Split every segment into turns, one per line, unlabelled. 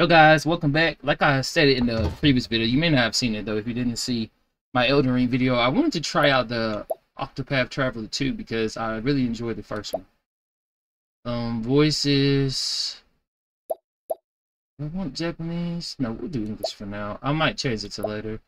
Yo guys, welcome back. Like I said it in the previous video, you may not have seen it though if you didn't see my Elden Ring video. I wanted to try out the Octopath Traveler 2 because I really enjoyed the first one. Um, voices... I want Japanese? No, we'll do English for now. I might change it to later.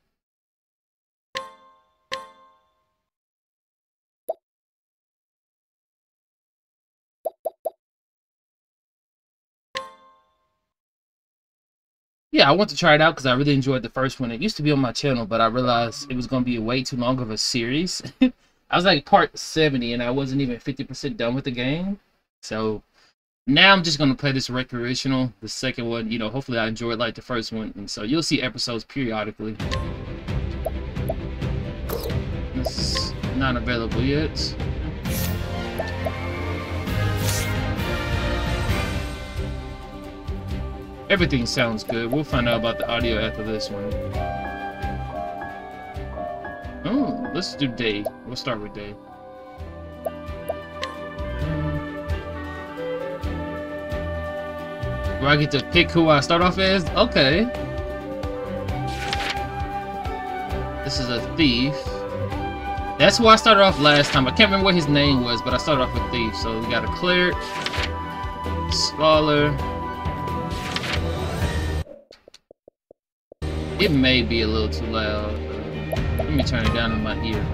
Yeah, I want to try it out because I really enjoyed the first one. It used to be on my channel, but I realized it was going to be way too long of a series. I was like part 70 and I wasn't even 50% done with the game. So now I'm just going to play this recreational. The second one, you know, hopefully I enjoy it like the first one. And so you'll see episodes periodically. It's not available yet. Everything sounds good. We'll find out about the audio after this one. Oh, let's do day. We'll start with day. Do I get to pick who I start off as? Okay. This is a thief. That's who I started off last time. I can't remember what his name was, but I started off with thief. So we got a cleric, scholar, It may be a little too loud. Let me turn it down in my ear.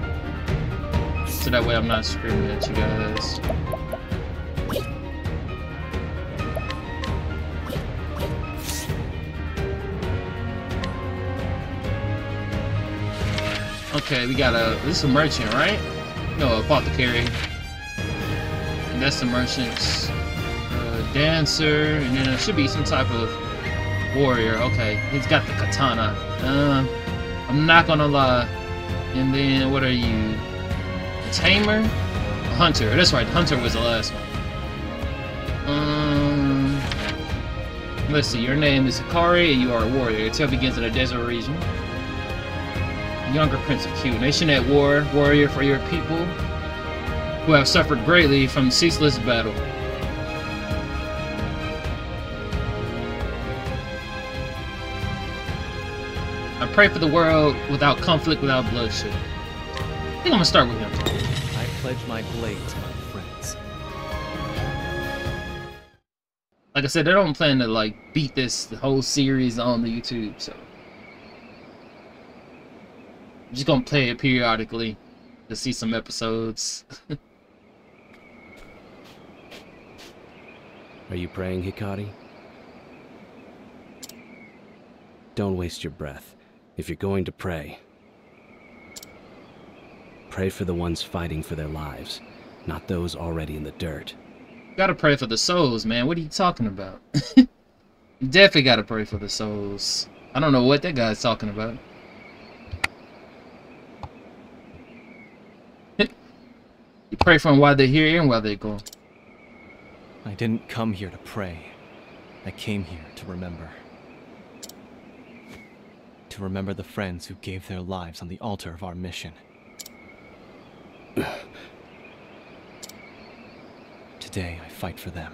So that way I'm not screaming at you guys. Okay, we got a... This is a merchant, right? No, apothecary. And that's the merchant's uh, dancer, and then there should be some type of Warrior, okay. He's got the katana. Uh, I'm not gonna lie. And then, what are you? Tamer? Hunter. That's right, hunter was the last one. Um, let's see, your name is Hikari and you are a warrior. Your tale begins in a desert region. Younger Prince of Q. Nation at war, warrior for your people who have suffered greatly from ceaseless battle. Pray for the world without conflict, without bloodshed. I think I'm gonna start with him.
I pledge my blade to my friends.
Like I said, they don't plan to like beat this the whole series on the YouTube, so I'm just gonna play it periodically to see some episodes.
Are you praying, Hikari? Don't waste your breath if you're going to pray, pray for the ones fighting for their lives, not those already in the dirt.
Gotta pray for the souls, man. What are you talking about? definitely gotta pray for the souls. I don't know what that guy's talking about. you pray for them while they're here and while they go.
I didn't come here to pray. I came here to remember to remember the friends who gave their lives on the altar of our mission. Today, I fight for them.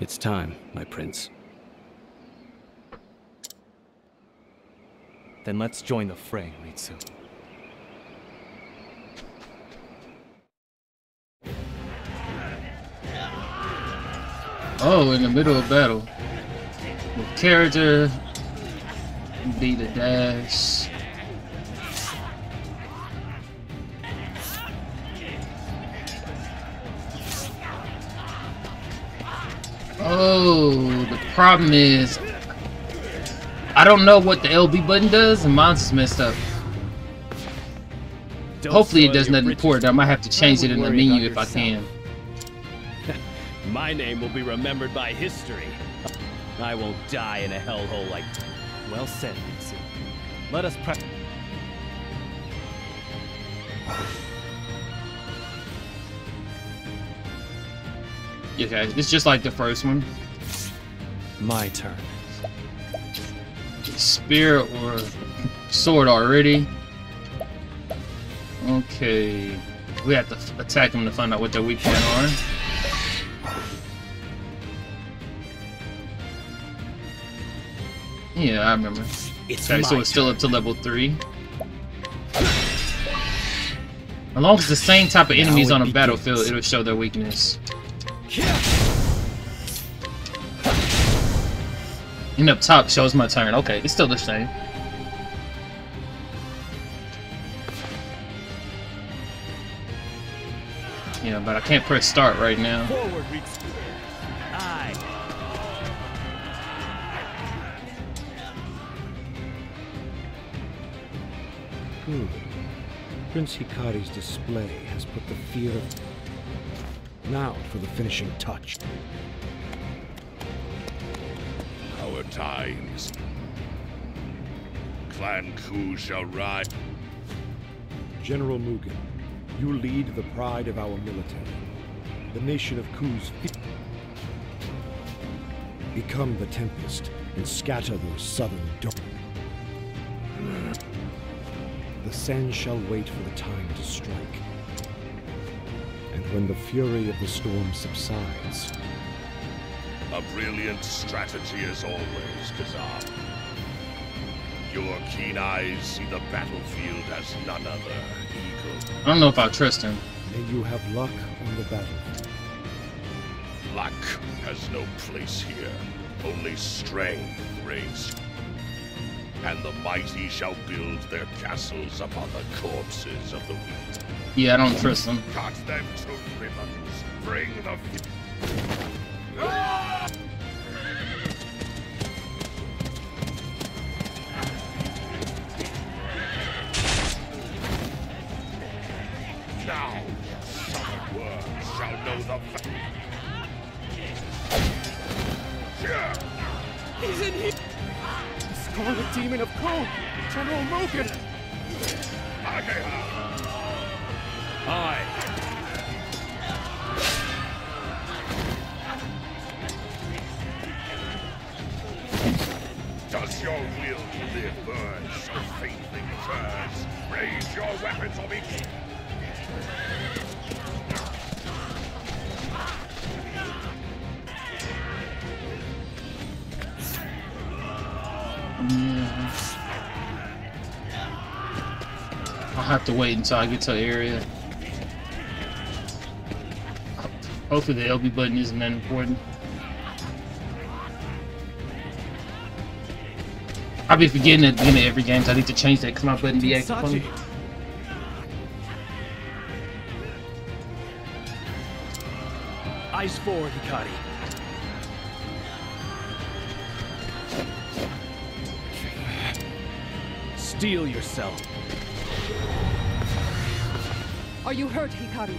It's time, my prince.
Then let's join the fray, Ritsu.
Oh, in the middle of battle. With character, beat the dash. Oh, the problem is I don't know what the LB button does, and mine's messed up. Don't Hopefully it does nothing important. I might have to change it in the menu if I can.
My name will be remembered by history. I won't die in a hellhole like...
Well said, Mitsu. Let us prep...
Okay, it's just like the first one.
My turn.
Spear or sword already. Okay. We have to attack them to find out what their weak point are. Yeah, I remember.
It's
Okay, so it's still up to level 3. As long as the same type of enemies on a
begins.
battlefield, it'll show their weakness. And up top shows my turn. Okay, it's still the same. Yeah, but I can't press start right now.
Prince Hikari's display has put the fear of... Now for the finishing touch.
Our times. Clan Ku shall rise.
General Mugen, you lead the pride of our military. The nation of Ku's... Become the Tempest and scatter those southern dark. The Sen shall wait for the time to strike. And when the fury of the storm subsides,
A brilliant strategy as always, Kazan. Your keen eyes see the battlefield as none other, Eagle.
I don't know if I trust him.
may you have luck on the battlefield.
Luck has no place here. Only strength reigns. And the mighty shall build their castles upon the corpses of the weak.
Yeah, I don't trust him.
Cut them to ribbons. Bring the. Now, some worms shall know the. fa-
He's in here! Scarlet Demon of Kong! General Mugen!
Aye.
Does your will to live burn so faintly refers? Raise your weapons on me.
Have to wait until I get to the area. Hopefully the LB button isn't that important. I'll be forgetting at the beginning of every game, so I need to change that because my button be acting funny.
Eyes forward, Hikari. Steel yourself.
Are you hurt, Hikari?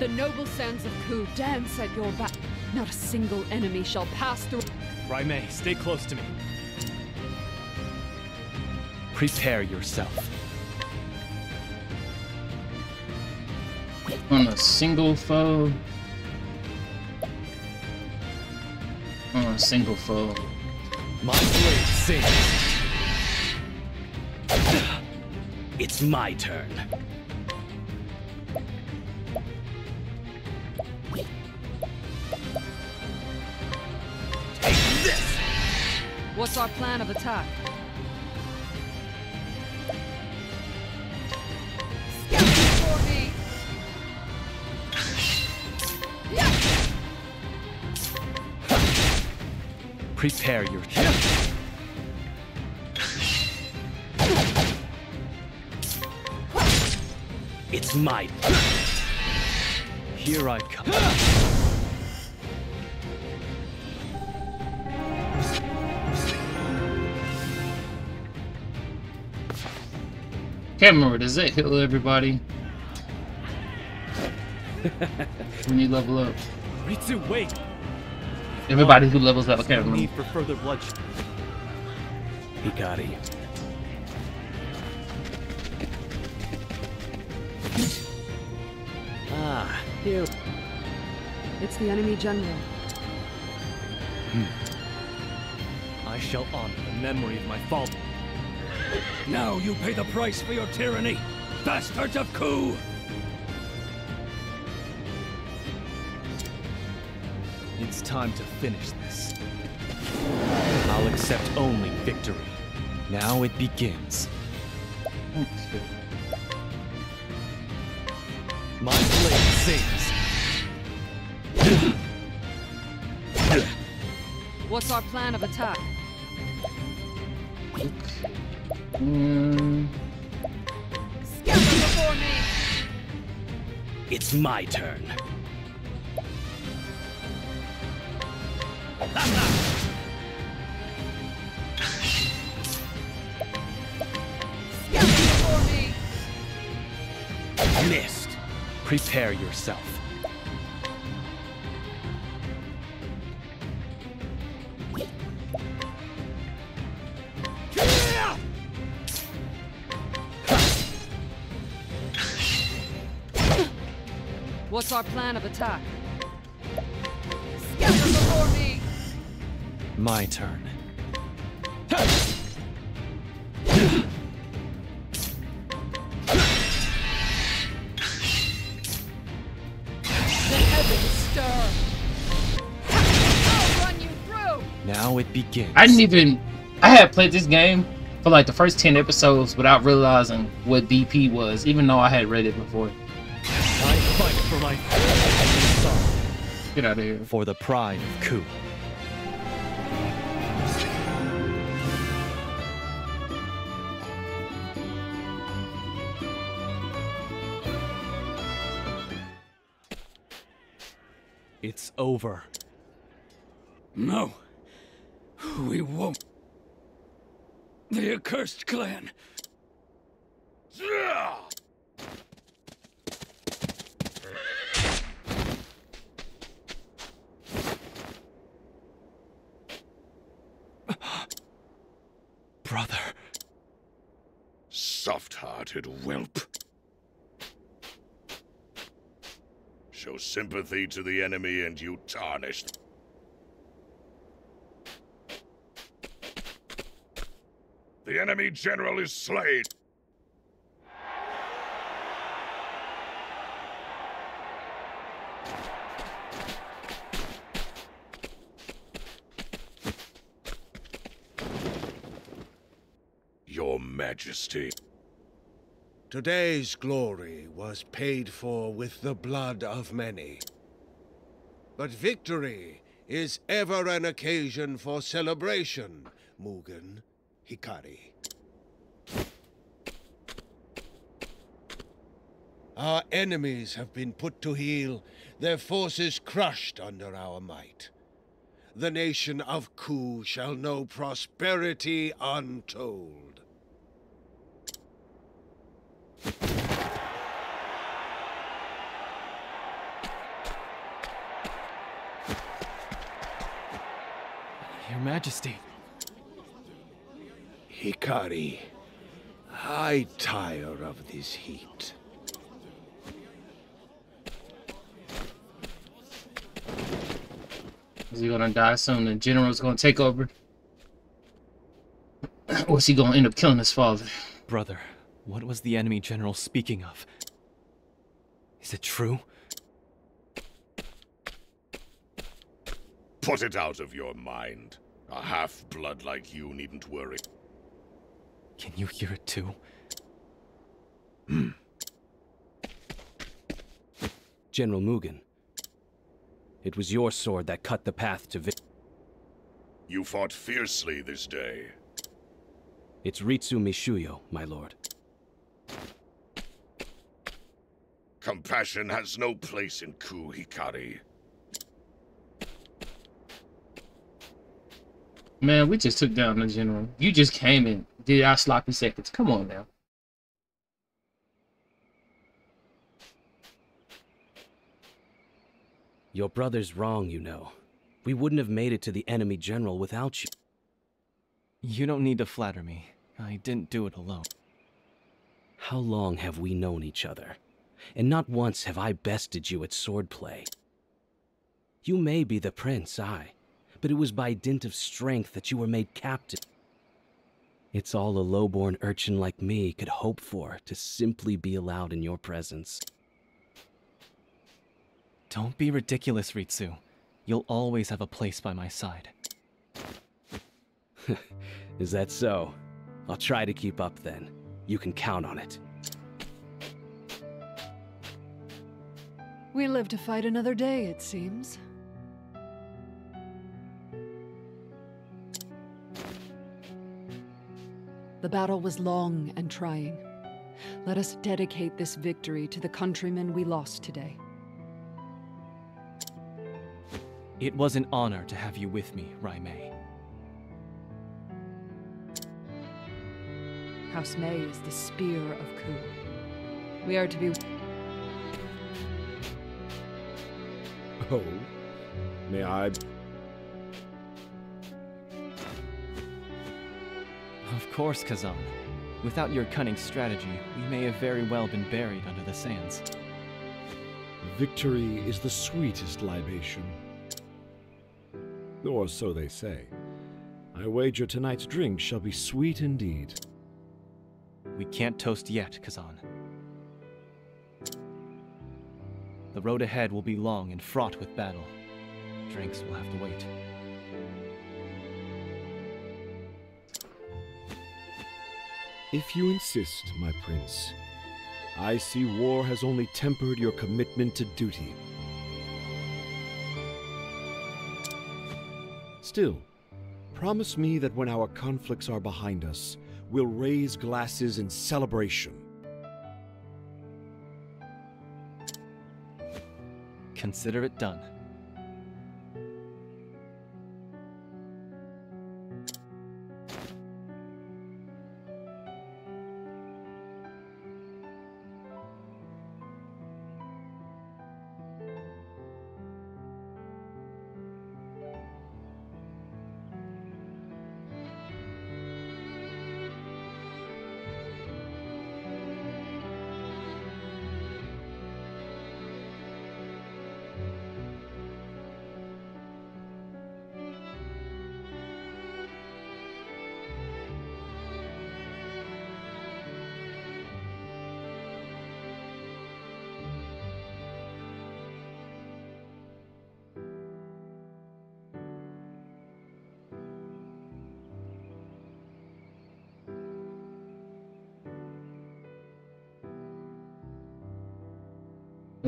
The noble sons of Ku dance at your back. Not a single enemy shall pass through.
Raimei, stay close to me. Prepare yourself.
On a single foe. On a single foe.
My blade sings.
It's my turn.
What's our plan of attack?
Prepare your
It's my
Here I come.
Can't remember, does that heal everybody? when you level up.
Ritsu, wait!
Everybody who levels up, I can't
No
remember.
need for further bloodshed.
Hikari. Ah, here.
It's the enemy general. Hmm.
I shall honor the memory of my fall.
Now you pay the price for your tyranny!
bastards of Ku!
It's time to finish this. I'll accept only victory. Now it begins. My blade sings.
What's our plan of attack?
Mm!
It's my turn.
Missed. Prepare yourself.
Plan of attack? Scatter before me!
My turn.
The heavens stir! I'll run you through!
Now it begins.
I didn't even. I had played this game for like the first ten episodes without realizing what DP was, even though I had read it before. Get out of here.
for the pride of Ku. It's over.
No. We won't. The accursed clan.
Brother.
Soft-hearted whelp. Show sympathy to the enemy and you tarnish. The enemy general is slain. Your Majesty.
Today's glory was paid for with the blood of many. But victory is ever an occasion for celebration, Mugen Hikari. Our enemies have been put to heel, their forces crushed under our might. The nation of Ku shall know prosperity untold.
Your Majesty.
Hikari, I tire of this heat.
Is he gonna die soon? The general's gonna take over? or is he gonna end up killing his father?
Brother, what was the enemy general speaking of? Is it true?
Put it out of your mind. A half-blood like you needn't worry.
Can you hear it too? Hmm.
General Mugen. It was your sword that cut the path to victory.
You fought fiercely this day.
It's Ritsu Mitsurugi, my lord.
Compassion has no place in Ku Hikari.
Man, we just took down the general. You just came and did our sloppy seconds. Come on now.
Your brother's wrong, you know. We wouldn't have made it to the enemy general without you.
You don't need to flatter me. I didn't do it alone.
How long have we known each other? And not once have I bested you at swordplay. You may be the prince, I, but it was by dint of strength that you were made captain. It's all a lowborn urchin like me could hope for to simply be allowed in your presence.
Don't be ridiculous, Ritsu. You'll always have a place by my side.
Is that so? I'll try to keep up then. You can count on it.
We live to fight another day, it seems. The battle was long and trying. Let us dedicate this victory to the countrymen we lost today.
It was an honor to have you with me, Raimei.
House May is the spear of Ku. We are to be.
Oh, may I?
Of course, Kazan. Without your cunning strategy, we may have very well been buried under the sands.
Victory is the sweetest libation. Or so they say. I wager tonight's drink shall be sweet indeed.
We can't toast yet, Kazan. The road ahead will be long and fraught with battle. Drinks will have to wait.
If you insist, my prince, I see war has only tempered your commitment to duty. Still, promise me that when our conflicts are behind us, we'll raise glasses in celebration.
Consider it done.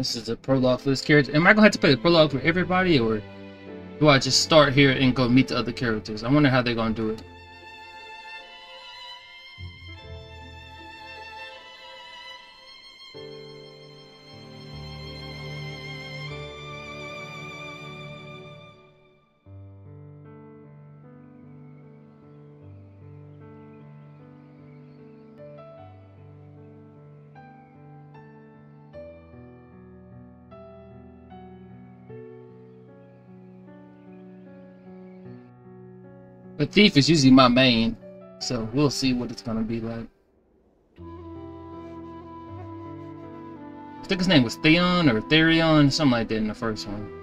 This is the prologue for this character. Am I gonna have to play the prologue for everybody, or do I just start here and go meet the other characters? I wonder how they're gonna do it. Thief is usually my main, so we'll see what it's gonna be like. I think his name was Theon or Therion, something like that in the first one.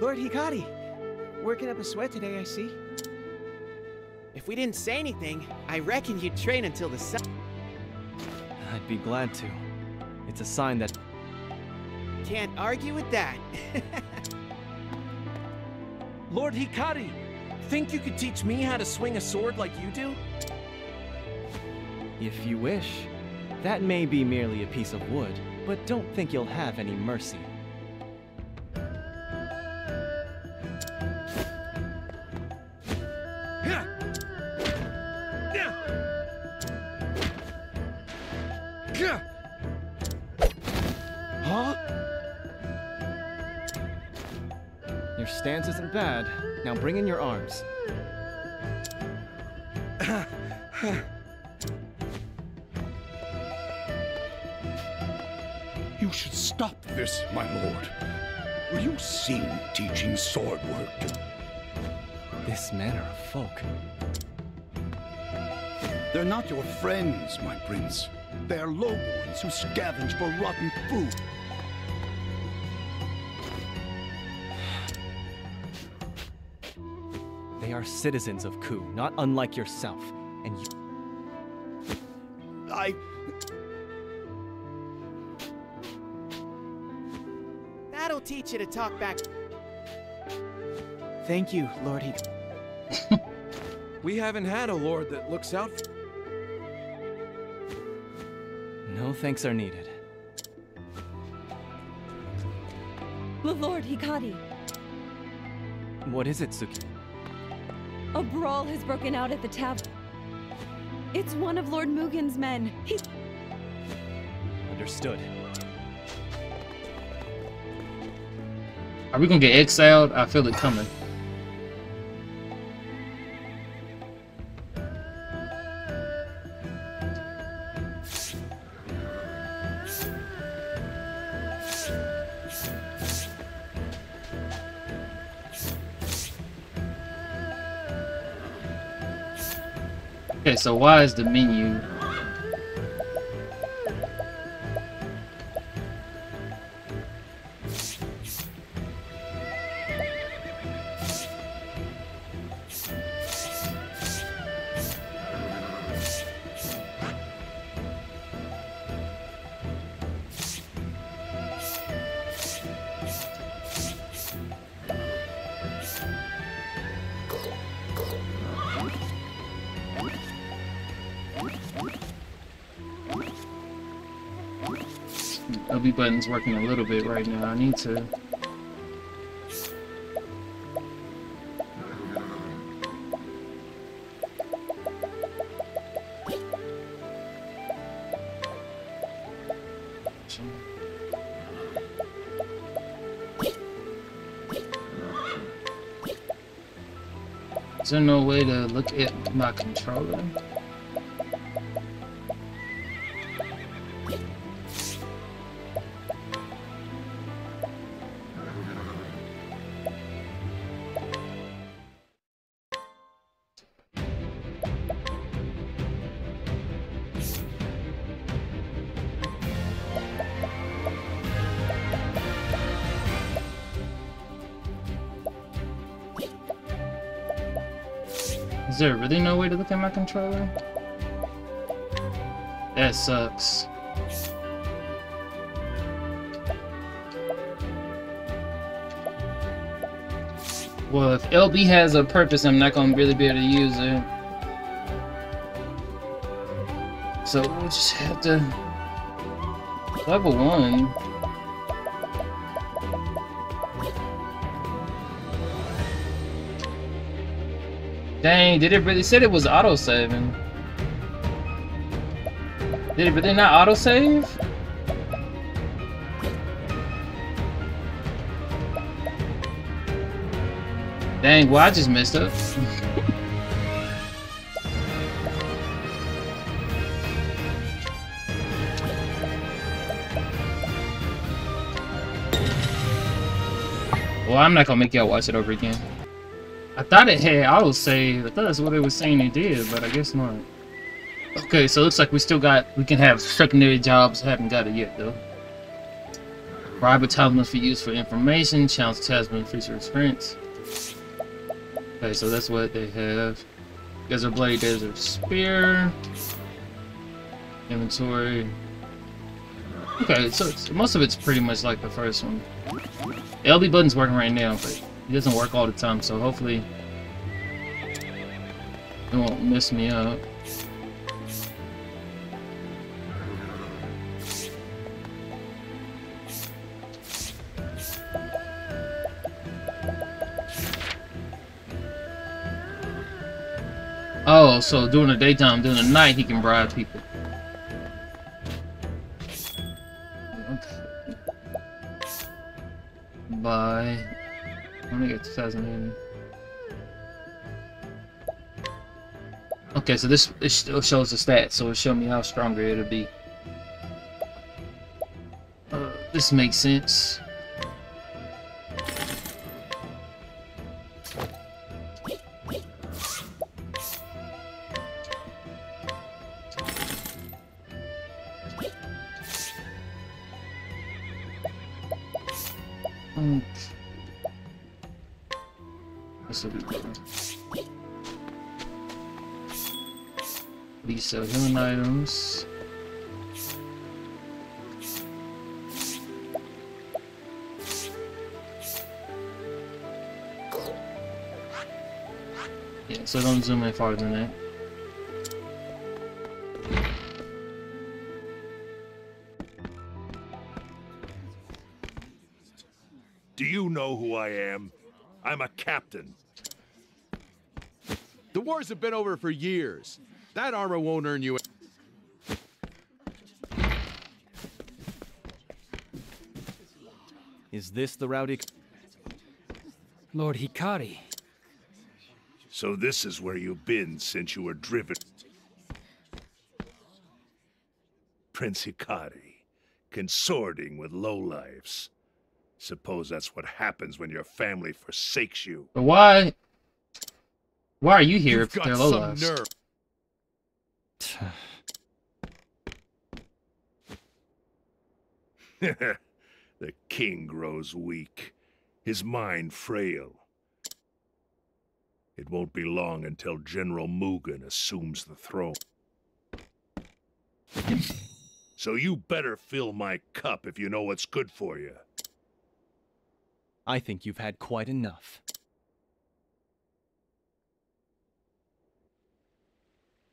Lord Hikari, working up a sweat today, I see. If we didn't say anything, I reckon you'd train until the sun.
I'd be glad to. It's a sign that
Can't argue with that.
Lord Hikari, think you could teach me how to swing a sword like you do?
if you wish, that may be merely a piece of wood, but don't think you'll have any mercy. Bring in your arms.
You should stop this, my lord. Will you cease teaching sword work?
This manner of folk.
They're not your friends, my prince.
They're lowborns who scavenge for rotten food.
Are citizens of Ku, not unlike yourself. And you...
I...
That'll teach you to talk back. Thank you, Lord He.
We haven't had a lord that looks out for...
No thanks are needed.
The Lord Hikari.
What is it, Suki?
A brawl has broken out at the tavern. It's one of Lord Mugen's men. He...
Understood.
Are we gonna get exiled? I feel it coming. So why is the menu? LB button's working a little bit right now. I need to. Is there no way to look at my controller? There really no way to look at my controller? That sucks. Well, if LB has a purpose, I'm not gonna really be able to use it. So we'll just have to level one. Dang, did it really said it was auto saving? Did it really not auto save? Dang, well I just messed up. well, I'm not gonna make y'all watch it over again. I thought it had autosave. I thought that's what it was saying it did, but I guess not. Okay, so it looks like we still got, we can have secondary jobs. haven't got it yet, though. Bribe must be used for information. Challenge tasks feature experience. Okay, so that's what they have. Desert Blade, Desert Spear. Inventory. Okay, so most of it's pretty much like the first one. LB button's working right now, but it doesn't work all the time, so hopefully it won't mess me up. Oh, so during the daytime, during the night, he can bribe people. Okay, so this it still shows the stats, so it show me how stronger it'll be. Uh, this makes sense. Okay. Will be. These sell healing items. Yeah, so don't zoom any farther than that.
Do you know who I am? I'm a captain.
The wars have been over for years. That armor won't earn you.
Is this the rowdy?
Lord Hikari.
So this is where you've been since you were driven. Prince Hikari, consorting with lowlifes. Suppose that's what happens when your family forsakes you.
But why? Why are you here
You've
if they're
got
low
some
lives?
nerve. the king grows weak, his mind frail. It won't be long until General Mugen assumes the throne. So you better fill my cup if you know what's good for you.
I think you've had quite enough.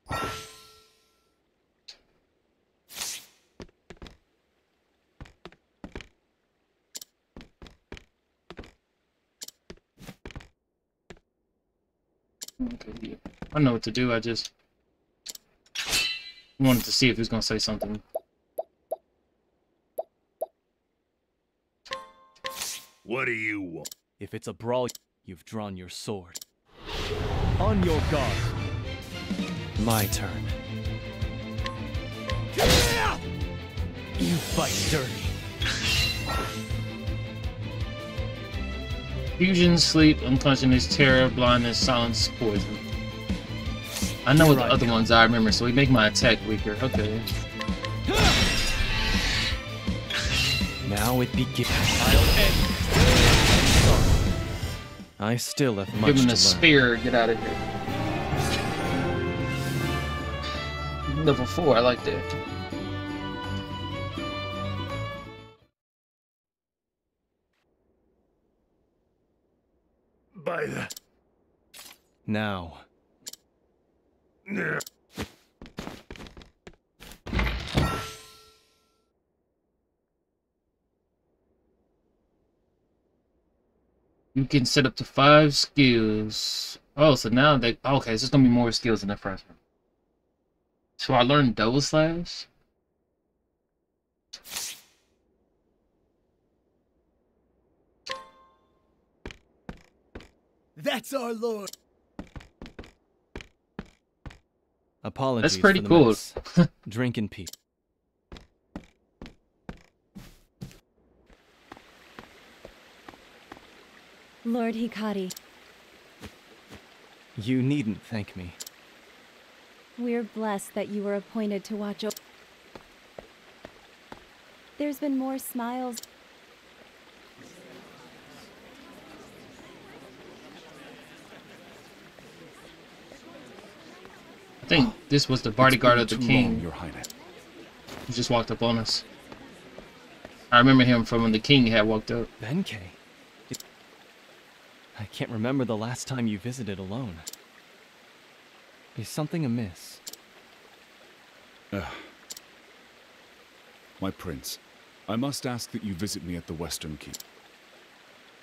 Okay. I don't know what to do. I just wanted to see if he was gonna say something.
What do you want?
If it's a brawl, you've drawn your sword. On your guard. My turn. You fight dirty.
Fusion, sleep, unconsciousness, terror, blindness, silence, poison. I know what the other ones are, I remember, so we make my attack weaker. Okay.
Now it begins. I still have much
Give him a spear, get out of here. Level 4, I like that.
By the...
Now.
You can set up to five skills. Oh, so now they okay, so there's gonna be more skills in the first one. So I learned double slash.
That's our lord.
Apologies That's
pretty
for the
cool.
mess. Drink in peace.
Lord Hikari,
You needn't thank me.
We're blessed that you were appointed to watch over. There's been more smiles.
I think this was the bodyguard of the king.
long, Your Highness.
He just walked up on us. I remember him from when the king had walked up.
Benkei? It- I can't remember the last time you visited alone. Is something amiss?
Ah. My prince, I must ask that you visit me at the Western Keep.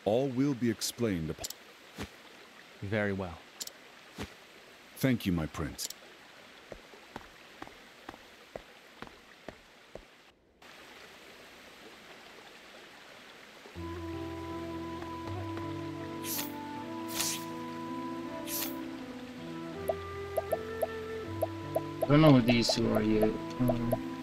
All will be explained upon...
Very well.
Thank you, my prince.
Don't know what these two are yet. Um,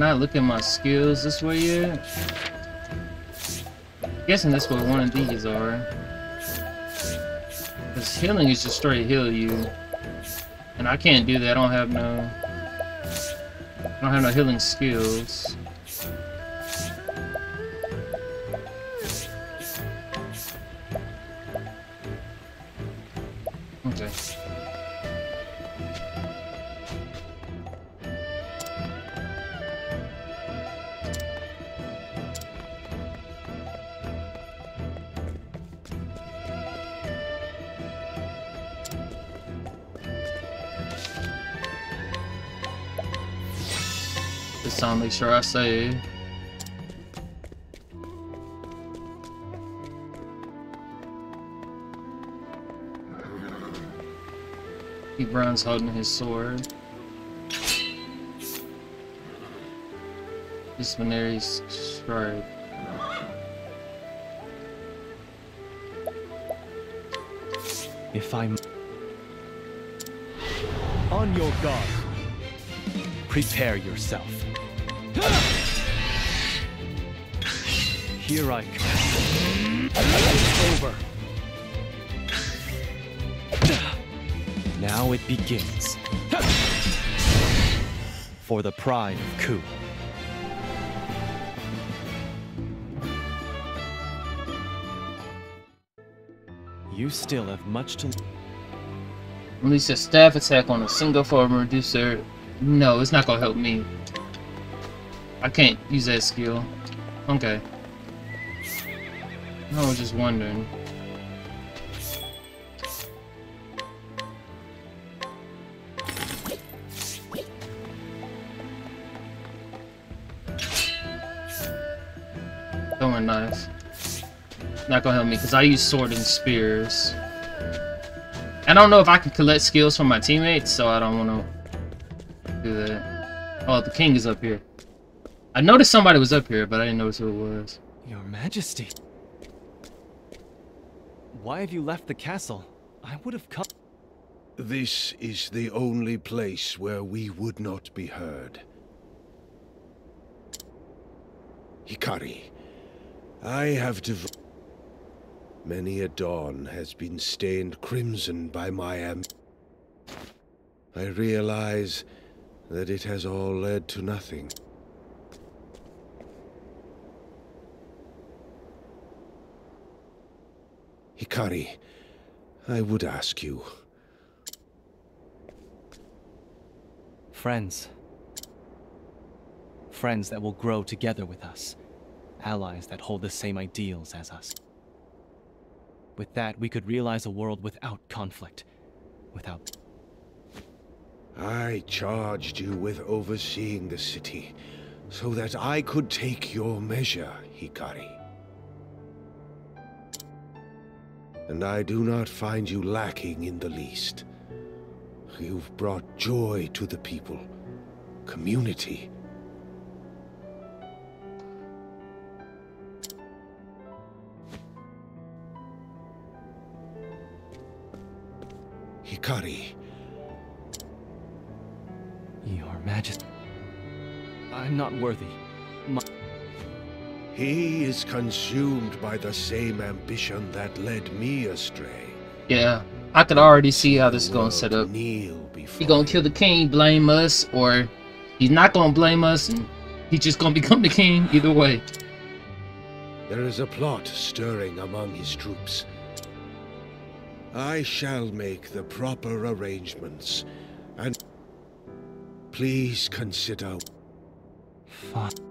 not look at my skills this way yet? I'm guessing that's what one of these are. Because healing is just straight heal you. And I can't do that. I don't have no... I don't have no healing skills. Sure I save. He runs holding his sword. Disciplinary strike.
If I'm... On your guard. Prepare yourself. Here I come. It's over. Now it begins. For the pride of Ku. You still have much to...
Release a staff attack on a single form reducer. No, it's not gonna help me. I can't use that skill. Okay. I was just wondering. Throwing knife. Not gonna help me because I use sword and spears. I don't know if I can collect skills from my teammates, so I don't want to do that. Oh, the king is up here. I noticed somebody was up here, but I didn't notice who it was.
Your Majesty. Why have you left the castle? I would have come...
This is the only place where we would not be heard. Hikari, I have dev... Many a dawn has been stained crimson by my am... I realize that it has all led to nothing. Hikari, I would ask you.
Friends. Friends that will grow together with us. Allies that hold the same ideals as us. With that, we could realize a world without conflict. Without...
I charged you with overseeing the city, so that I could take your measure, Hikari. And I do not find you lacking in the least. You've brought joy to the people, community. Hikari.
Your Majesty. I'm not worthy. My...
He is consumed by the same ambition that led me astray.
Yeah, I could already see how this is gonna set up. He gonna kill the king, blame us, or he's not gonna blame us, and he's just gonna become the king. Either way.
There is a plot stirring among his troops. I shall make the proper arrangements, and please consider.
Fine.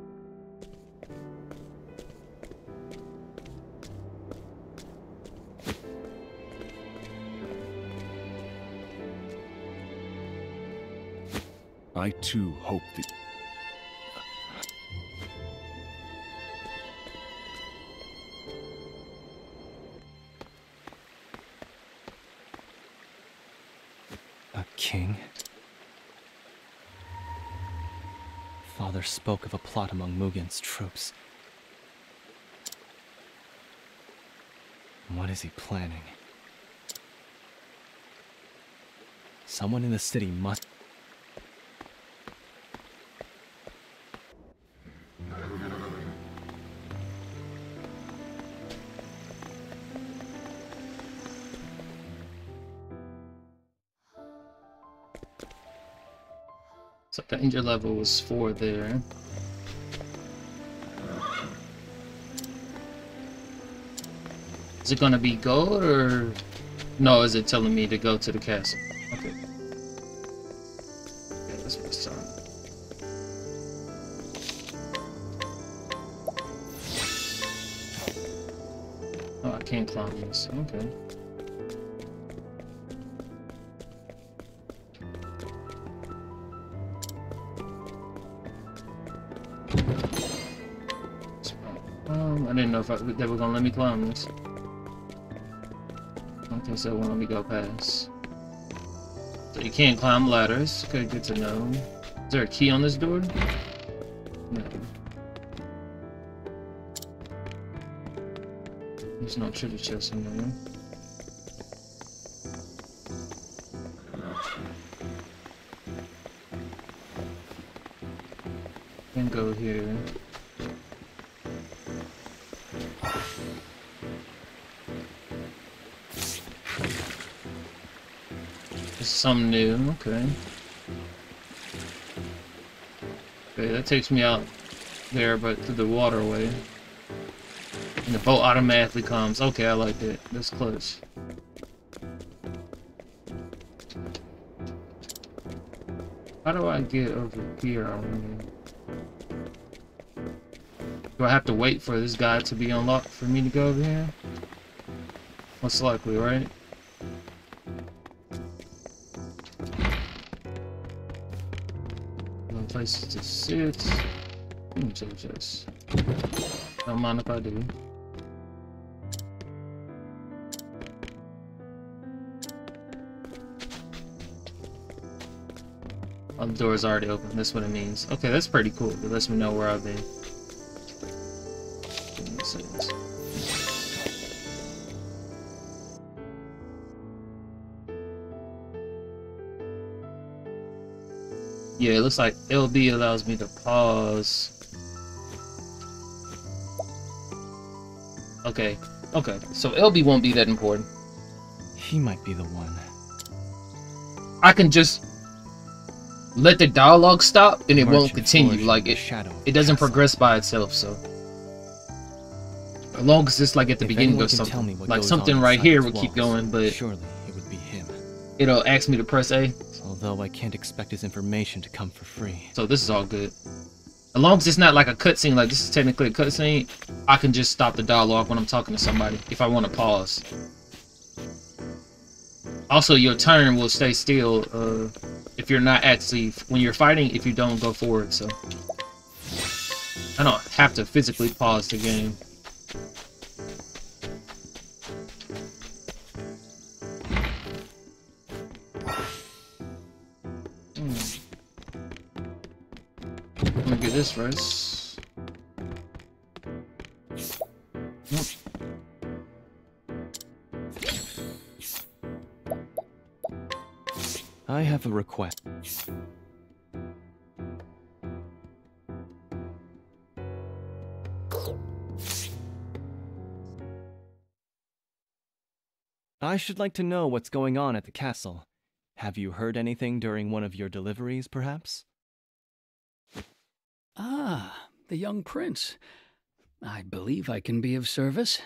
I too hope that...
A king? Father spoke of a plot among Mugen's troops. What is he planning? Someone in the city must...
So danger level was four there. Is it gonna be gold or no? Is it telling me to go to the castle? Okay. Yeah, that's my son. Oh, I can't climb this. Okay. If I, they were gonna let me climb this. Okay, so won't let me go past. So you can't climb ladders. Okay, good to know. Is there a key on this door? No. There's no treasure chest in there. Something new, okay. Okay, that takes me out there, but to the waterway. And the boat automatically comes. Okay, I like that. That's clutch. How do I get over here? I? Do I have to wait for this guy to be unlocked for me to go over here? Most likely, right? No places to sit. Hmm, check this. Don't mind if I do. Oh, the door is already open. That's what it means. Okay, that's pretty cool. It lets me know where I've been. Looks like LB allows me to pause. Okay, okay. So LB won't be that important.
He might be the one.
I can just let the dialogue stop and it won't continue. Like it,
shadow
it doesn't progress by itself. So as long as it's like at the
If
beginning of something, like something right here will keep going, but
surely it would be him.
it'll ask me to press A.
Although I can't expect his information to come for free.
So this is all good. As long as it's not like a cutscene, like this is technically a cutscene, I can just stop the dialogue when I'm talking to somebody if I want to pause. Also, your turn will stay still uh, if you're not actually when you're fighting. If you don't go forward, so I don't have to physically pause the game. This.
I have a request. I should like to know what's going on at the castle. Have you heard anything during one of your deliveries, perhaps?
Ah, the young prince. I believe I can be of service.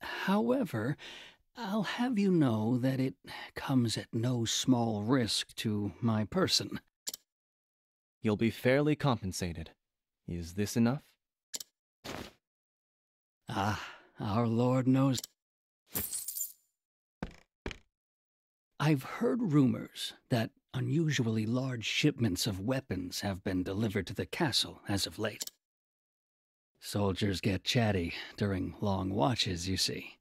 However, I'll have you know that it comes at no small risk to my person.
You'll be fairly compensated. Is this enough?
Ah, our Lord knows. I've heard rumors that unusually large shipments of weapons have been delivered to the castle as of late. Soldiers get chatty during long watches, you see.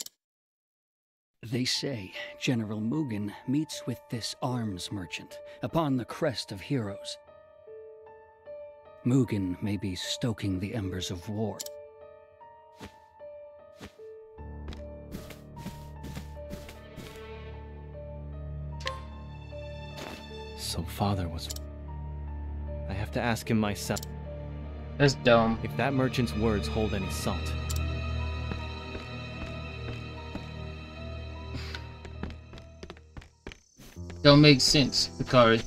They say General Mugen meets with this arms merchant upon the crest of heroes. Mugen may be stoking the embers of war.
So father was... I have to ask him myself.
That's dumb.
If that merchant's words hold any salt.
Don't make sense, Hikari.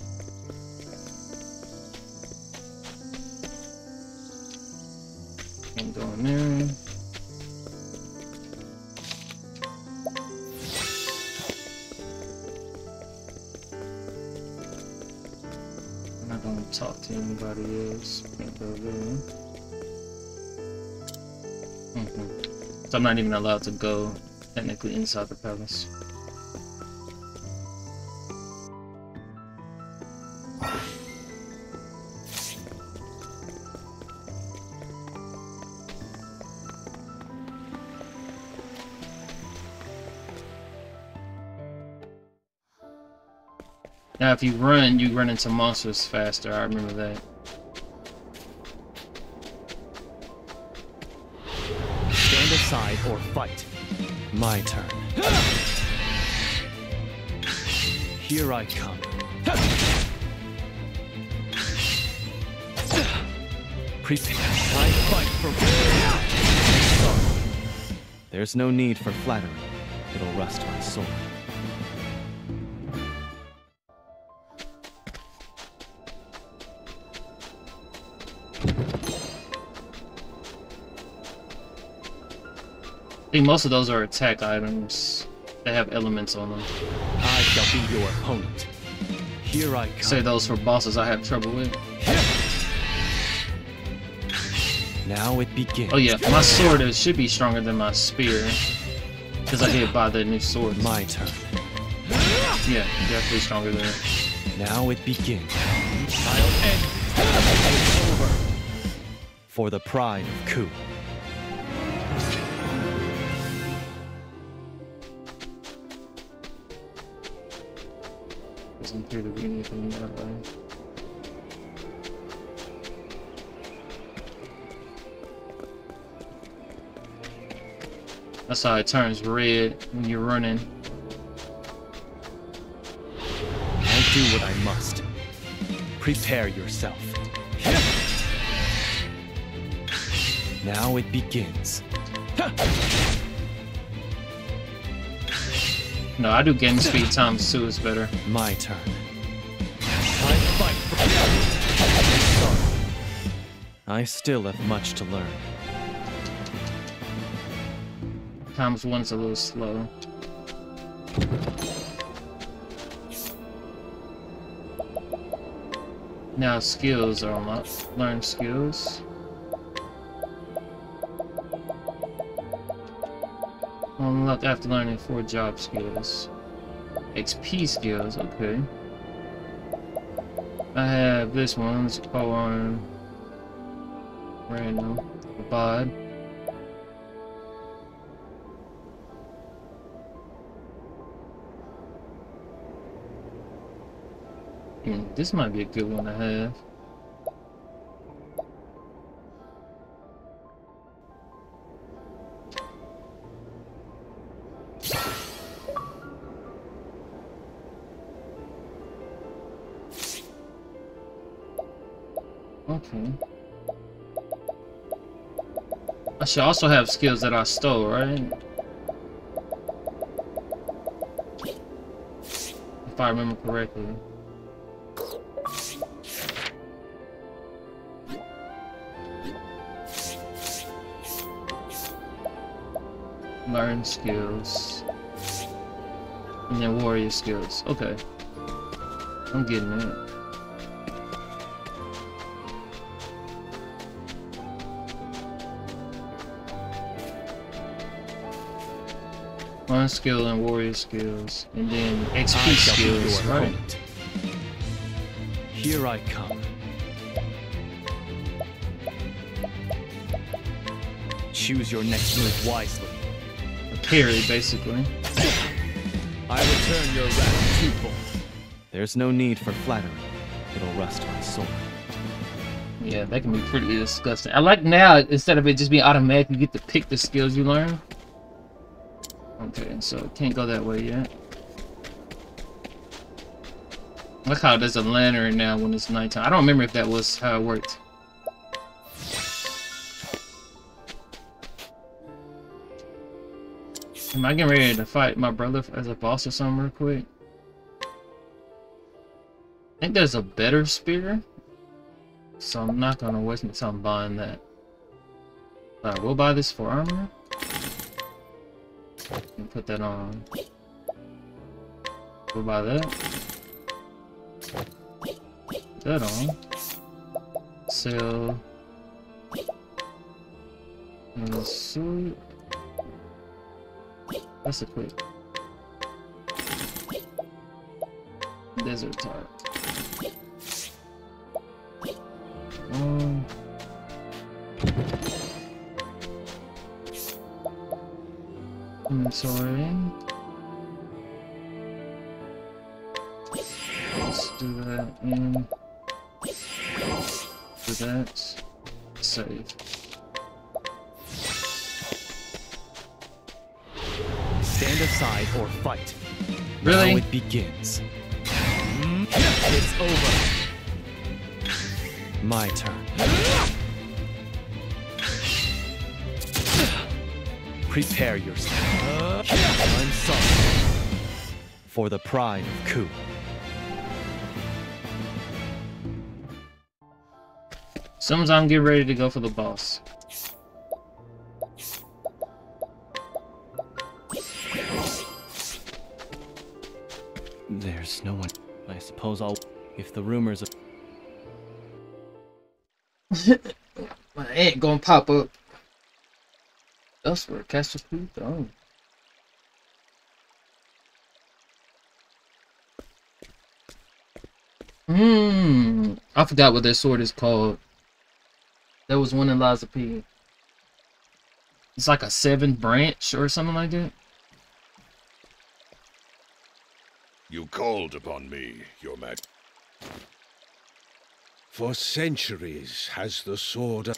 There. Mm-hmm. So I'm not even allowed to go technically inside the palace. Now, if you run, you run into monsters faster. I remember that.
Fight. My turn. Here I come. Prepare. I fight for. There's no need for flattery. It'll rust my soul.
Think most of those are attack items that have elements on them.
I shall be your opponent. Here I come.
Say those for bosses I have trouble with.
Now it begins.
Oh yeah, my sword is, should be stronger than my spear. Because I did buy the new sword.
My turn.
Yeah, definitely stronger than it.
Now it begins. I'll end. It's over. For the pride of Ku.
It turns red when you're running.
I'll do what I must. Prepare yourself. Now it begins.
No, I do game speed times two is better.
My turn. I fight for I still have much to learn.
Times one's a little slow. Now skills are unlocked. Learn skills. Unlock after learning four job skills. XP skills, okay. I have this one, it's polearm. Random. Abide. This might be a good one to have. Okay. I should also have skills that I stole, right? If I remember correctly. Learn skills. And then warrior skills. Okay. I'm getting it. One skill and warrior skills. And then XP skills, right?
Here I come. Choose your next move wisely.
A carry, basically.
I return your wrath twofold. There's no need for flattery. It'll rust my soul.
Yeah, that can be pretty disgusting. I like now, instead of it just being automatic, you get to pick the skills you learn. Okay, so it can't go that way yet. Look how there's a lantern now when it's nighttime. I don't remember if that was how it worked. Am I getting ready to fight my brother as a boss or something real quick? I think there's a better spear. So I'm not gonna waste my time buying that. Alright, we'll buy this for armor. And put that on. We'll buy that. that on. Sell. Uh, sword. That's a quick. Desert type. Um. Inventory. Let's do that and do that. Save.
Stand aside or fight.
Really?
Now it begins. Hmm? It's over. My turn. Prepare yourself. I'm sorry. For the pride of Ku.
Sometimes I'm getting ready to go for the boss.
Suppose I'll. If the rumors of.
My aunt gonna pop up. Elsewhere, Castle Creek. Oh. Hmm. I forgot what that sword is called. That was one in Liza P. It's like a seven branch or something like that.
You called upon me, Your Majesty.
For centuries has the sword...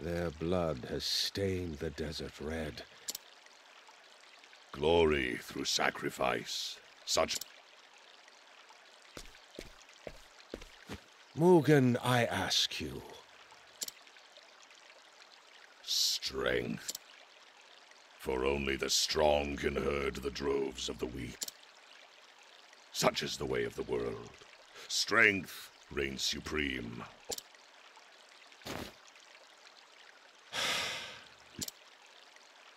Their blood has stained the desert red.
Glory through sacrifice. Such
Mugen, I ask you,
strength. For only the strong can herd the droves of the weak. Such is the way of the world. Strength reigns supreme.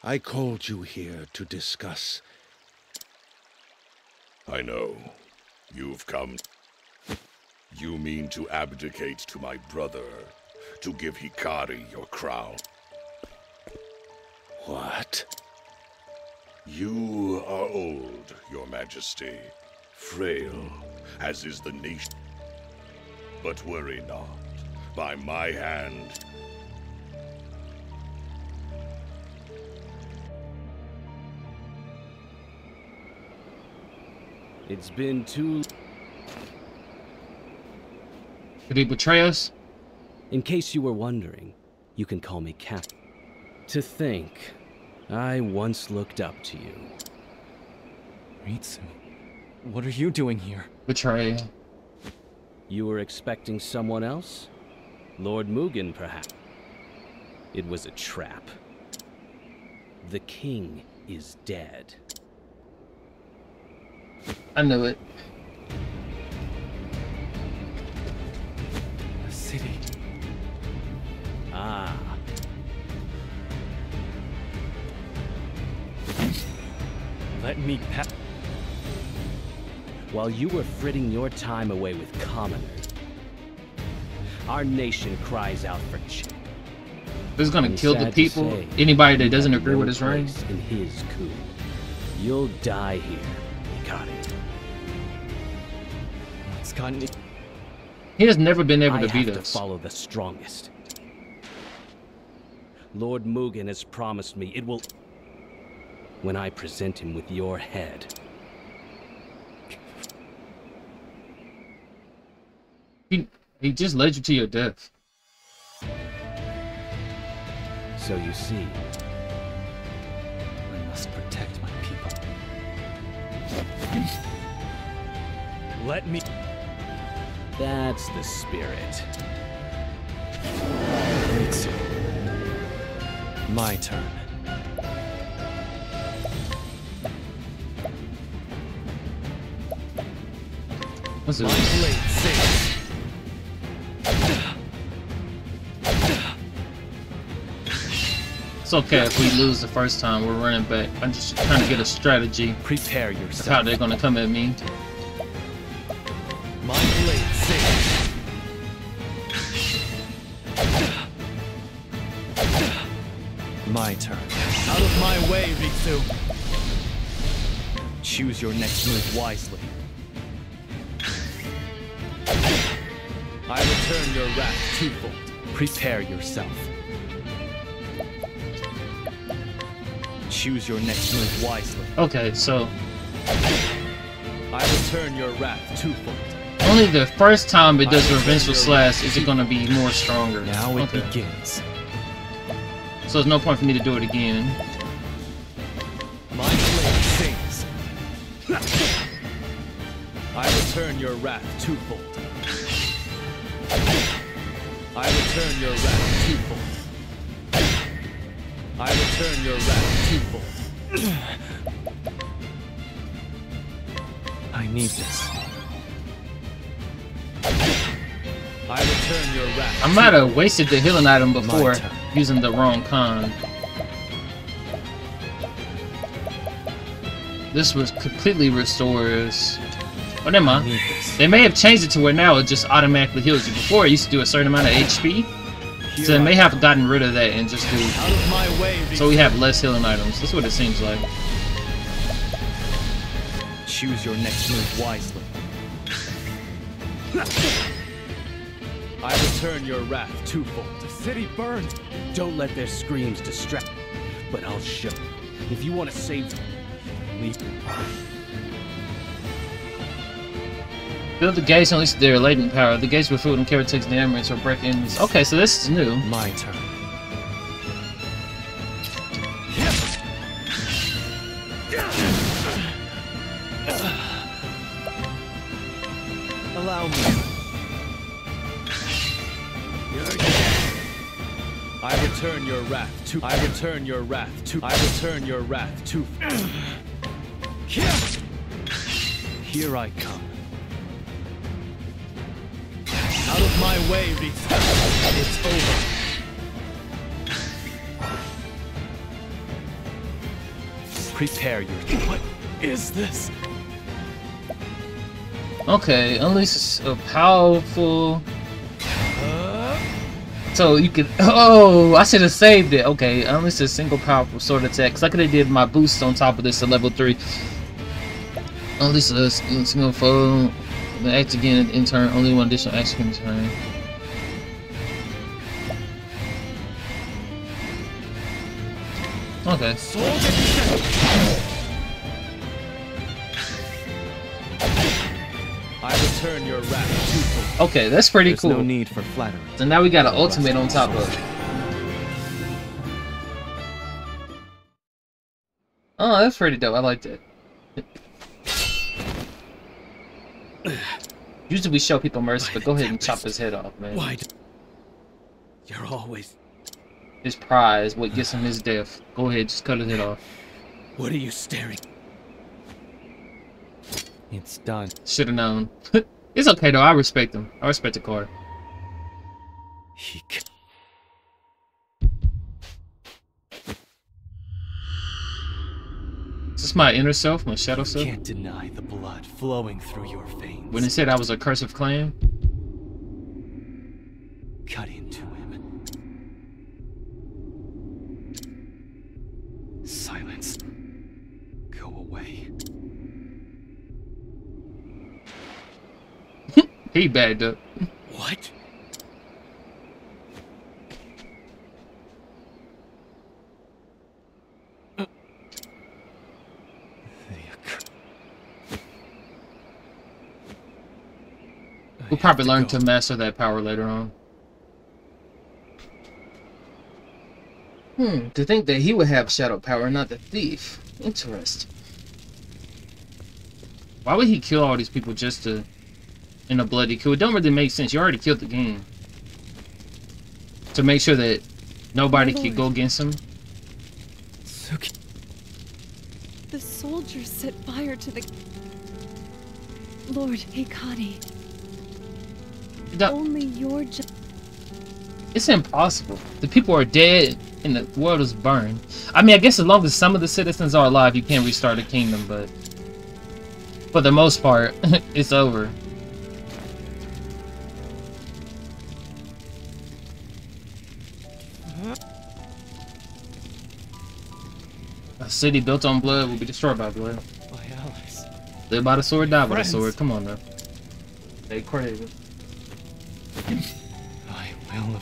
I called you here to discuss.
I know. You've come. You mean to abdicate to my brother, to give Hikari your crown.
What?
You are old, Your Majesty, frail, as is the nation. But worry not. By my hand,
It's been too...
Did he betray us?
In case you were wondering, you can call me Cap. To think, I once looked up to you.
Ritsu, what are you doing here?
Betray.
You were expecting someone else? Lord Mugen, perhaps? It was a trap. The king is dead.
I knew it.
The city.
Ah.
Let me pa-
While you were fritting your time away with commoners, our nation cries out for change.
This is gonna
And
kill the people.
say,
Anybody that doesn't agree
no
with his reign.
place In his coup. You'll die here, Mikado.
It's gotten.
He has never been able
I
to beat
have
us.
to follow the strongest. Lord Mugen has promised me it will... When I present him with your head,
He, he just led you to your death.
so you see,
I must protect my people. Let me.
that's the spirit.
My turn.
What's
My
this? It's okay if we lose the first time we're running back. I'm just trying to get a strategy.
Prepare
yourself. How they're gonna come at me.
My blade saves. My turn. Out of my way, Ritsu. Choose your next move wisely. Wrath twofold. Prepare yourself. Choose your next move wisely.
Okay, so
I return your wrath twofold.
only the first time it does revengeful slash is it gonna be more stronger.
Now it
okay.
begins.
So there's no point for me to do it again.
My blade sings. I return your wrath twofold. I return your wrath twofold. I return your wrath twofold. I need this. I return your wrath.
I might have wasted the healing item before using the wrong con. This was completely restores. Oh, never mind. They may have changed it to where now it just automatically heals you. Before it used to do a certain amount of HP. So they may have gotten rid of that and just do.
My way,
So we have less healing items. That's what it seems like.
Choose your next move wisely. I return your wrath twofold.
The city burns. Don't let their screams distract. But I'll show. If you want to save them, leave
Build the gates and unleash their latent power. The gates with food and carry takes damage or break enemies. Okay, so this is new.
My turn. Allow me. I return your wrath to. I return your wrath to. I return your wrath to. Here I come. My way, Ritsu. It's over. Prepare your. What is this?
Okay, unleash a powerful. So you could. Oh, I should have saved it. Okay, unleash a single powerful sword attack. Cause I could have did my boost on top of this at level three. Unleash a single. The act again in turn. Only one additional action can turn. Okay.
I return your wrath.
Okay, that's pretty
There's
cool.
no need for flattery.
So now we got an ultimate on top of it. Oh, that's pretty dope. I like that. Usually we show people mercy, but go ahead and chop his head off, man.
Why? do- You're always.
His prize, what gets him his death. Go ahead, just cut his head off.
What are you staring?
It's done.
Should have known. it's okay though. I respect him. I respect the card.
He
my inner self, my shadow self?
can't deny the blood flowing through your veins.
When it said I was a cursive clan,
Cut into him. Silence. Go away.
he bagged up.
What?
We'll probably learn to master that power later on. Hmm, to think that he would have shadow power, not the thief. Interesting. Why would he kill all these people just to in a bloody kill? It don't really make sense. You already killed the game. To make sure that nobody
My
could go against him.
The soldiers set fire to the... Lord Hikari.
That-
Only your ju-
It's impossible. The people are dead and the world is burned. I mean, I guess as long as some of the citizens are alive, you can restart a kingdom, but for the most part, it's over. Mm-hmm. A city built on blood will be destroyed by blood.
My allies.
Live by the sword, die by the sword. Come on now. They crazy.
I will.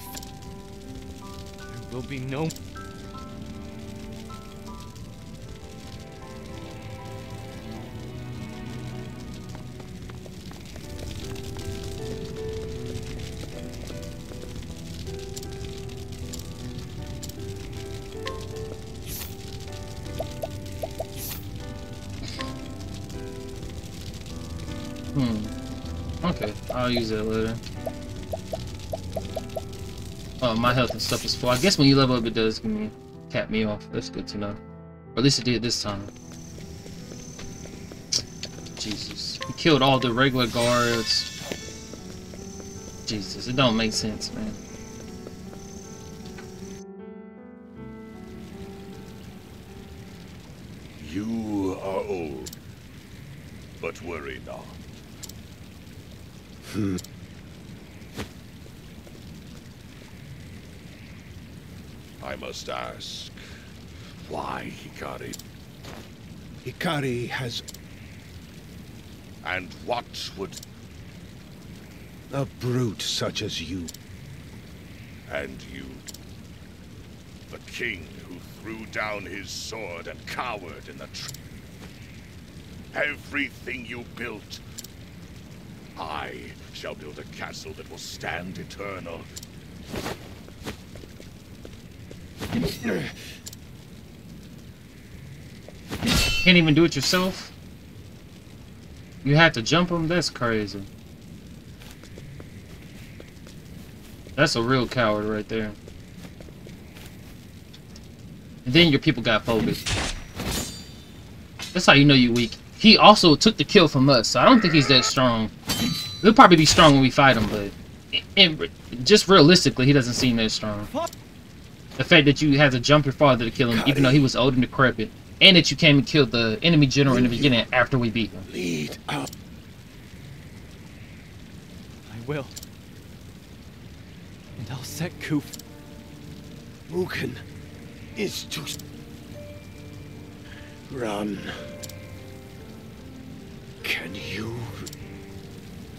There will be no.
Hmm. Okay, I'll use that later. Oh, my health and stuff is full. I guess when you level up, it does give me cap me off. That's good to know. Or at least it did this time. Jesus. He killed all the regular guards. Jesus, it don't make sense, man.
You are old, but worry not.
Hmm.
I must ask, why Hikari?
Hikari has
And what would...
a brute such as you.
And you? The king who threw down his sword and cowered in the tr Everything you built. I shall build a castle that will stand eternal.
Can't even do it yourself? You had to jump him? That's crazy. That's a real coward right there. And then your people got focused. That's how you know you're weak. He also took the kill from us, so I don't think he's that strong. He'll probably be strong when we fight him, but just realistically, he doesn't seem that strong. The fact that you had to jump your father to kill him, even though he was old and decrepit, and that you came and killed the enemy general in the beginning after we beat him.
Lead out.
I will. And I'll set Koof.
Mugen is to run. Can you?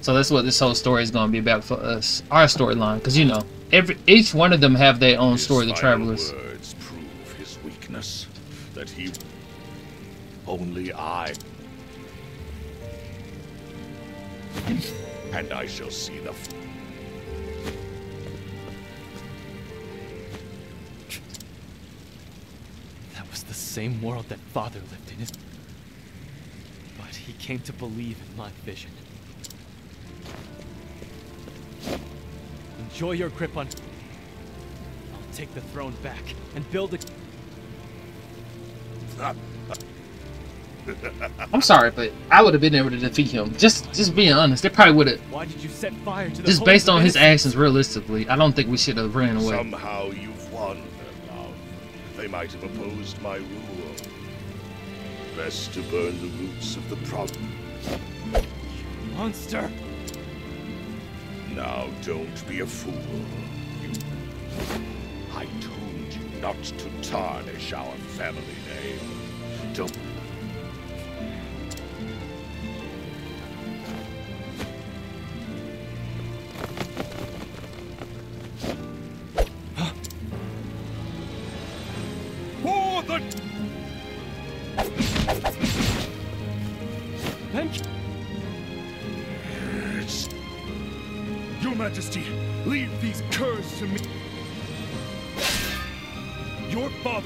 So that's what this whole story is going to be about for us, our storyline, because you know, every each one of them have their own story. The
His
travelers.
final words prove his weakness. That he... Only I... And I shall see the... f-
That was the same world that father lived in. isn't? But he came to believe in my vision. Enjoy your grip on. I'll take the throne back and build a.
I'm sorry, but I would have been able to defeat him. Just, just being honest, they probably would have.
Why did you set fire to the
Just based on his actions, realistically, I don't think we should have ran away.
Somehow you've won their love. They might have opposed my rule. Best to burn the roots of the problem.
Monster!
Now don't be a fool. I told you not to tarnish our family name. Don't...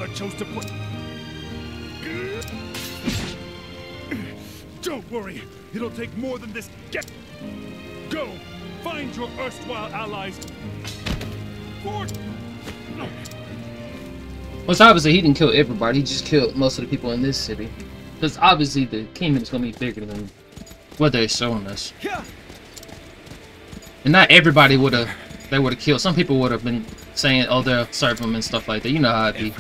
Your father chose to put... Don't worry, it'll take more than this. Get... Go! Find your erstwhile allies. For...
Well, it's obviously he didn't kill everybody. He just killed most of the people in this city. Because obviously the kingdom is gonna be bigger than what they're showing us. And not everybody would have. They would have killed. Some people would have been saying, "Oh, they'll serve him" and stuff like that. You know how it be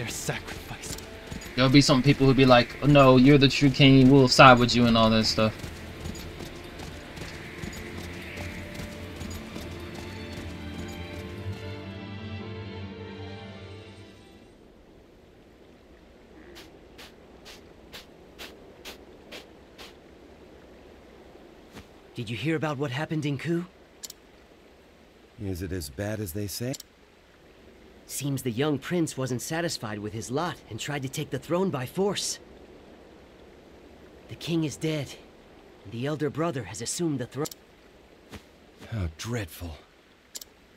their sacrifice.
There'll be some people who be like, oh, no, you're the true king, we'll side with you and all that stuff.
Did you hear about what happened in Ku?
Is it as bad as they say?
Seems the young prince wasn't satisfied with his lot and tried to take the throne by force. The king is dead. and The elder brother has assumed the throne.
How dreadful.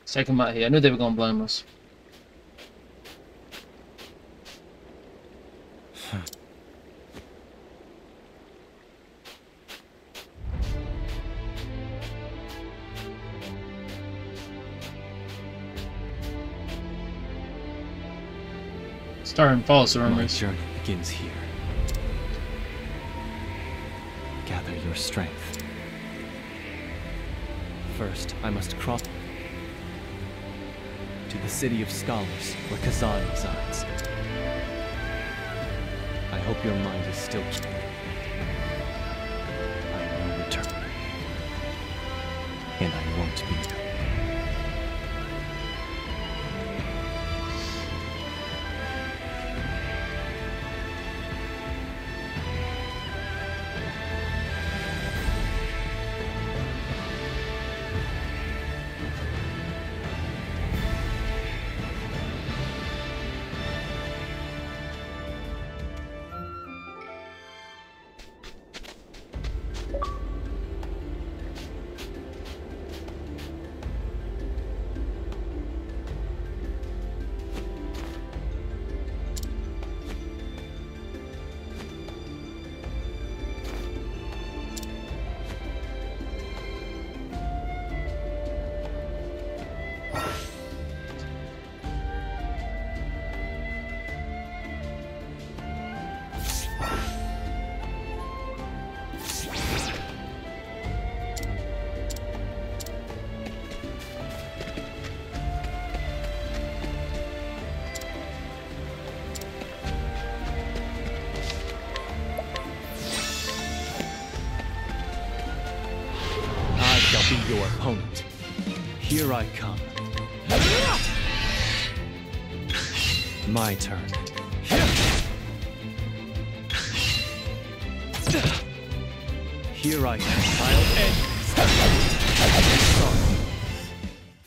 Second him out here. I knew they were gonna blame us. Starting false
My
rumors.
journey begins here. Gather your strength. First, I must cross to the city of scholars where Kazan resides. I hope your mind is still.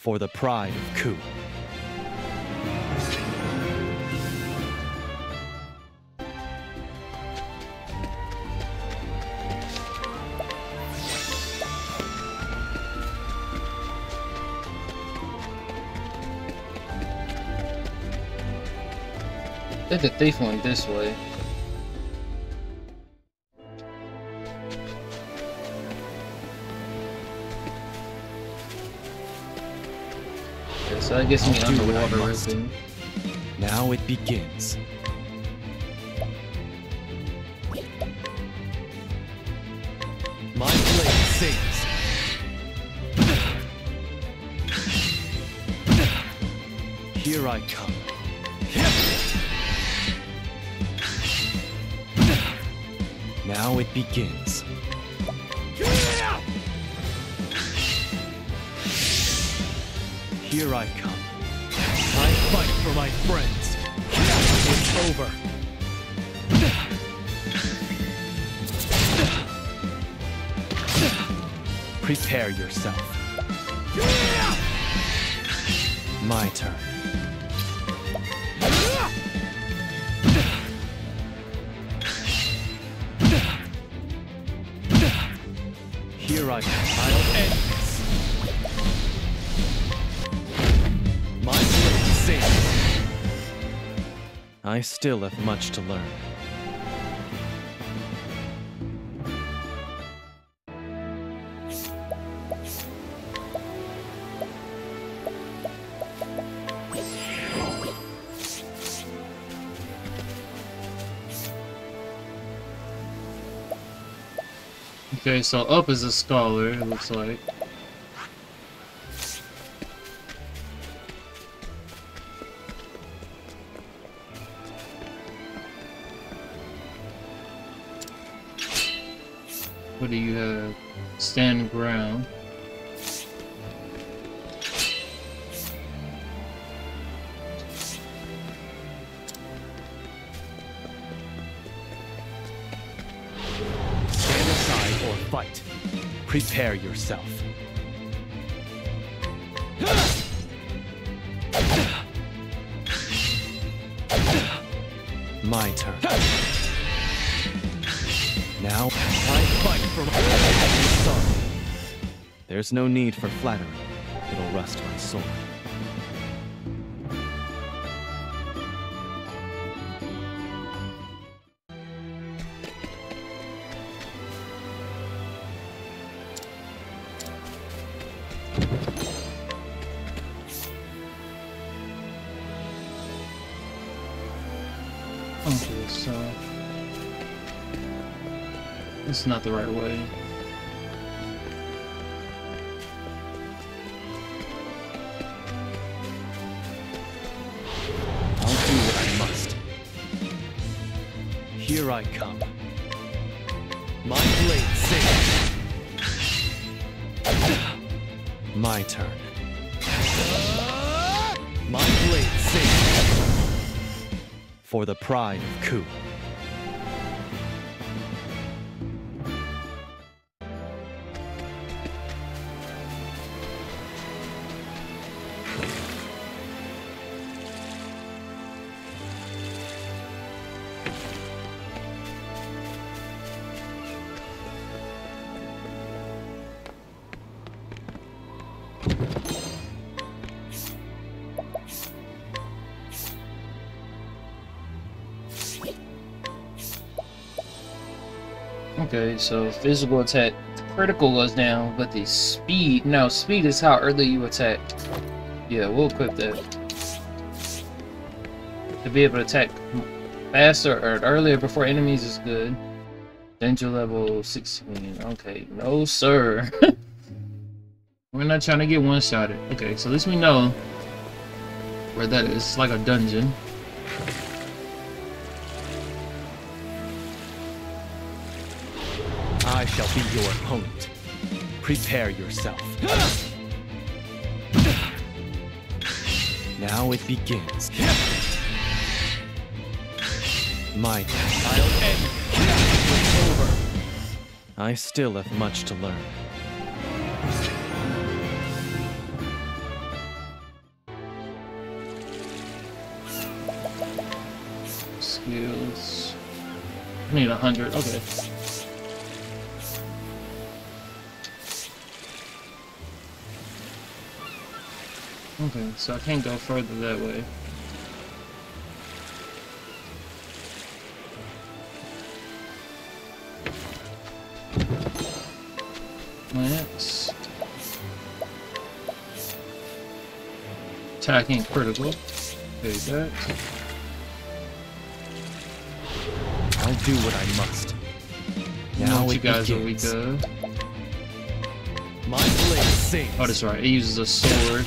For the pride of Ku.
I think the thief went this way. That gets
I'll do what I
underwater
must.
ripping.
Now it begins. My blade sings. Here I come. Now it begins. Here I come. Fight for my friends. It's over. Prepare yourself. My turn. I still have much to learn.
Okay, so up is a scholar, it looks like.
There's no need for flattery. It'll rust my sword.
Okay, so this is not the right way.
For the pride of Ku.
Okay, so physical attack, critical goes down, but the speed, no, speed is how early you attack. Yeah, we'll equip that. To be able to attack faster or earlier before enemies is good. Danger level 16. Okay, no sir. We're not trying to get one-shotted. Okay, so at least we know where that is. It's like a dungeon.
Be your opponent. Prepare yourself. Now it begins. My I'll end. Over. I still have much to learn.
Skills. I need a hundred. Okay. Okay, so I can't go further that way. Lance. Attacking critical. Okay, that.
I'll do what I must.
Now
Now
what you
it
guys are
begins.
weak of.
My blade sings.
Oh, that's right. It uses a sword.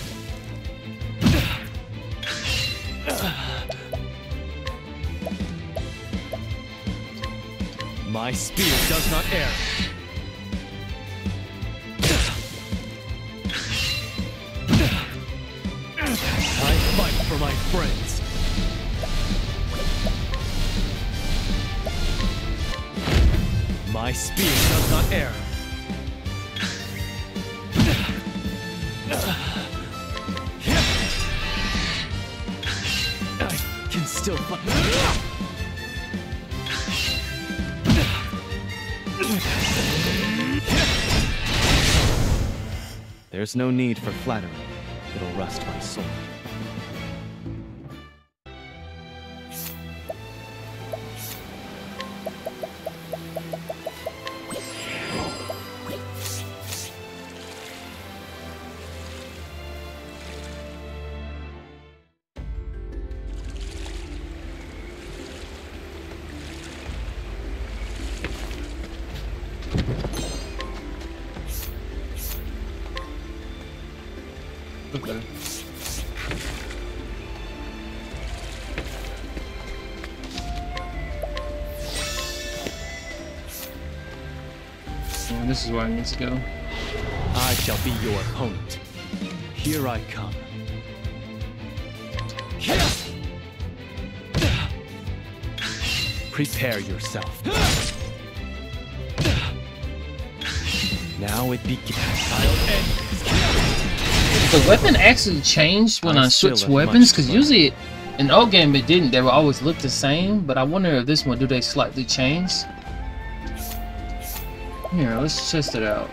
My spear does not err. I fight for my friends. My spear does not err. There's no need for flattery. It'll rust my sword.
And this is I to go.
I shall be your opponent. Here I come. Prepare yourself. Now it begins.
The weapon actually changed when
I
I, switched weapons, because usually in old game it didn't. They would always look the same, but I wonder if this one do they slightly change? Here, let's test it out.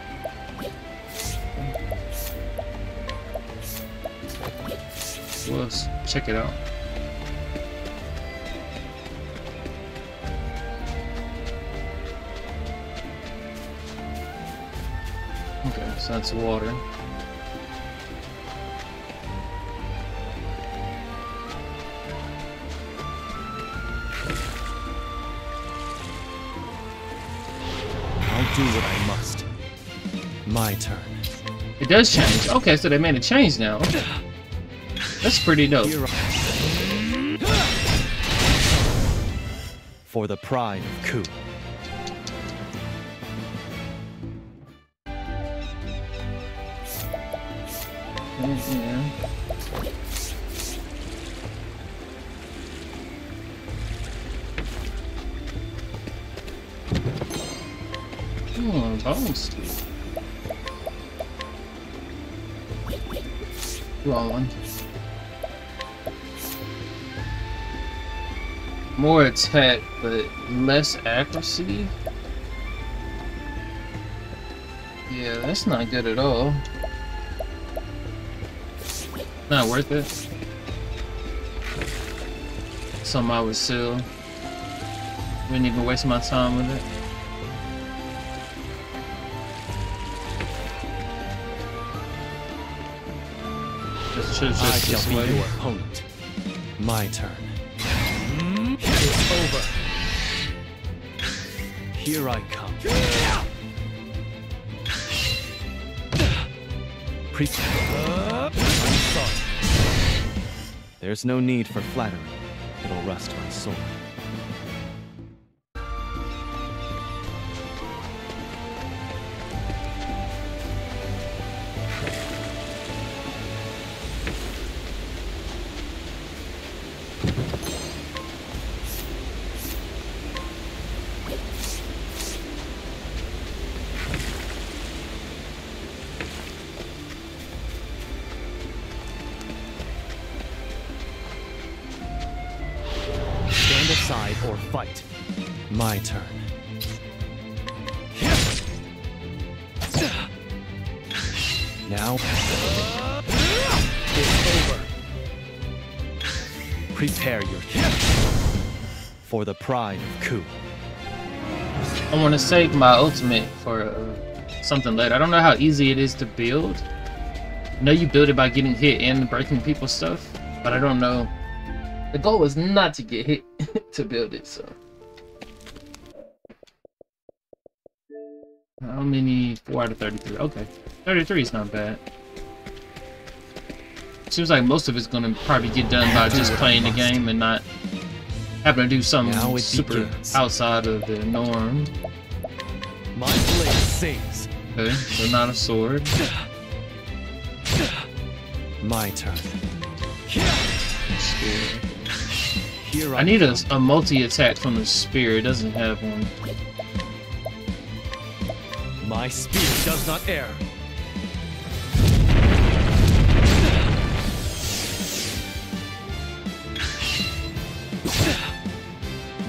Let's check it out. Okay, so that's water.
My turn.
It does change. Okay, so they made a change now. That's pretty dope.
For the pride of Ku.
More attack, but less accuracy. Yeah, that's not good at all. Not worth it. Something I would sell. Wouldn't even waste my time with it. This should
I
just
shall
this way.
your opponent. My turn. Here I come. Pre- There's no need for flattery. It'll rust my sword.
Save my ultimate for uh, something later. I don't know how easy it is to build. I know you build it by getting hit and breaking people's stuff, but I don't know. The goal is not to get hit to build it, so. How many? 4 out of 33. Okay. 33 is not bad. Seems like most of it's gonna probably get done by just playing the game and not having to do something super
begins.
outside of the norm.
My blade sings.
Okay, so not a sword.
My turn.
Spear.
Here
I need a, a multi-attack from the spear. It doesn't have one.
My spear does not err.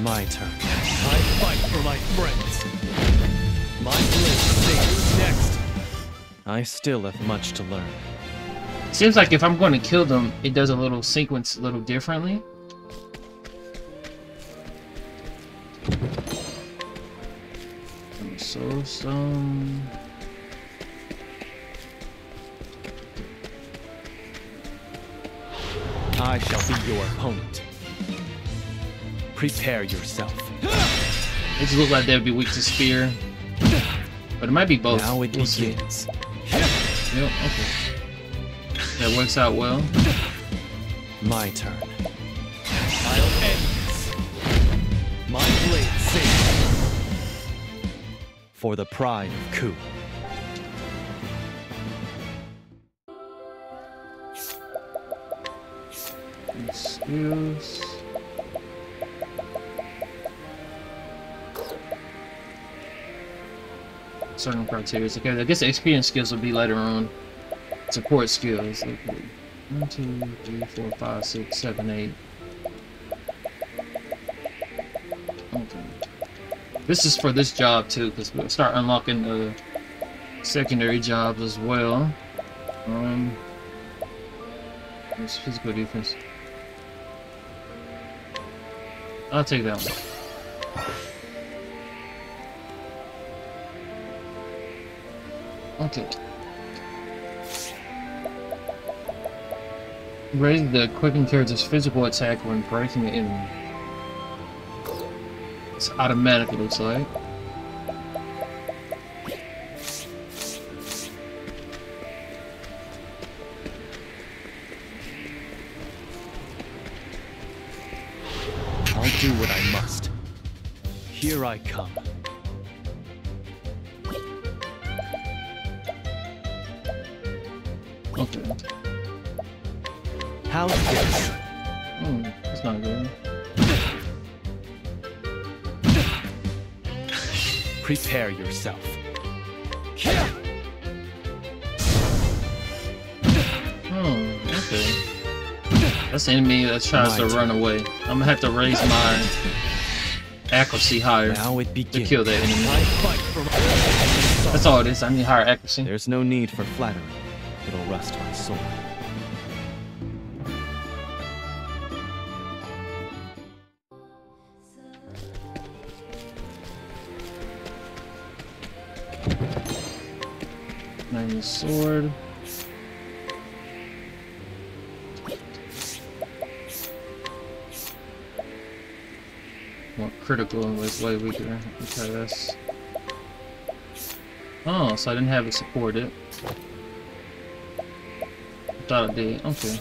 My turn. I fight for my friends. My blade next. I still have much to learn.
Seems like if I'm going to kill them, it does a little sequence a little differently. Soul stone.
I shall be your opponent. Prepare yourself.
It just look like they would be weak to spear, but it might be both.
Now it
We'll see.
begins.
Yep. Okay. That works out well.
My turn. I'll end this. My blade sings. For the pride of Ku.
Skills. Certain criteria. Okay, I guess the experience skills will be later on. Support skills. One, two, three, four, five, six, seven, eight. Okay. This is for this job too, because we'll start unlocking the secondary jobs as well. Um, this physical defense. I'll take that one. Okay. Raise the equipping character's physical attack when breaking the enemy. It's automatic, it looks like.
I'll do what I must. Here I come.
That tries to run away. I'm gonna have to raise my accuracy higher
Now it
to kill that enemy. That's all it is. I need higher accuracy.
There's no need for flattery. It'll rust my soul.
Nine sword. Critical and was way weaker. Okay, that's. Oh, so I didn't have it supported. Thought I did. Okay.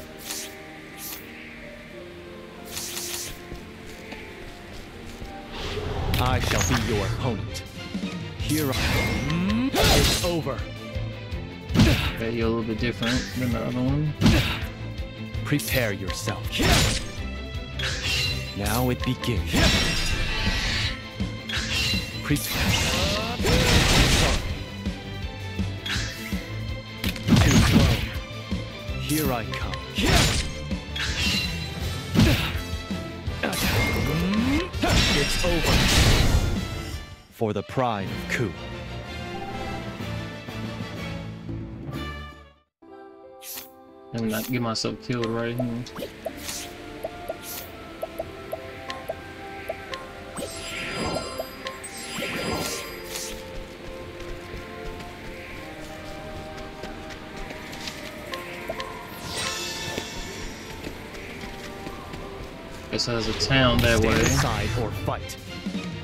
I shall be your opponent. Here I It's over.
Okay, you're a little bit different than the other one.
Prepare yourself. Now it begins. Prepare. Here I come. It's over. For the pride of Ku.
Let me not get myself killed right here. Guess there's a town that
Stand
way.
aside or fight.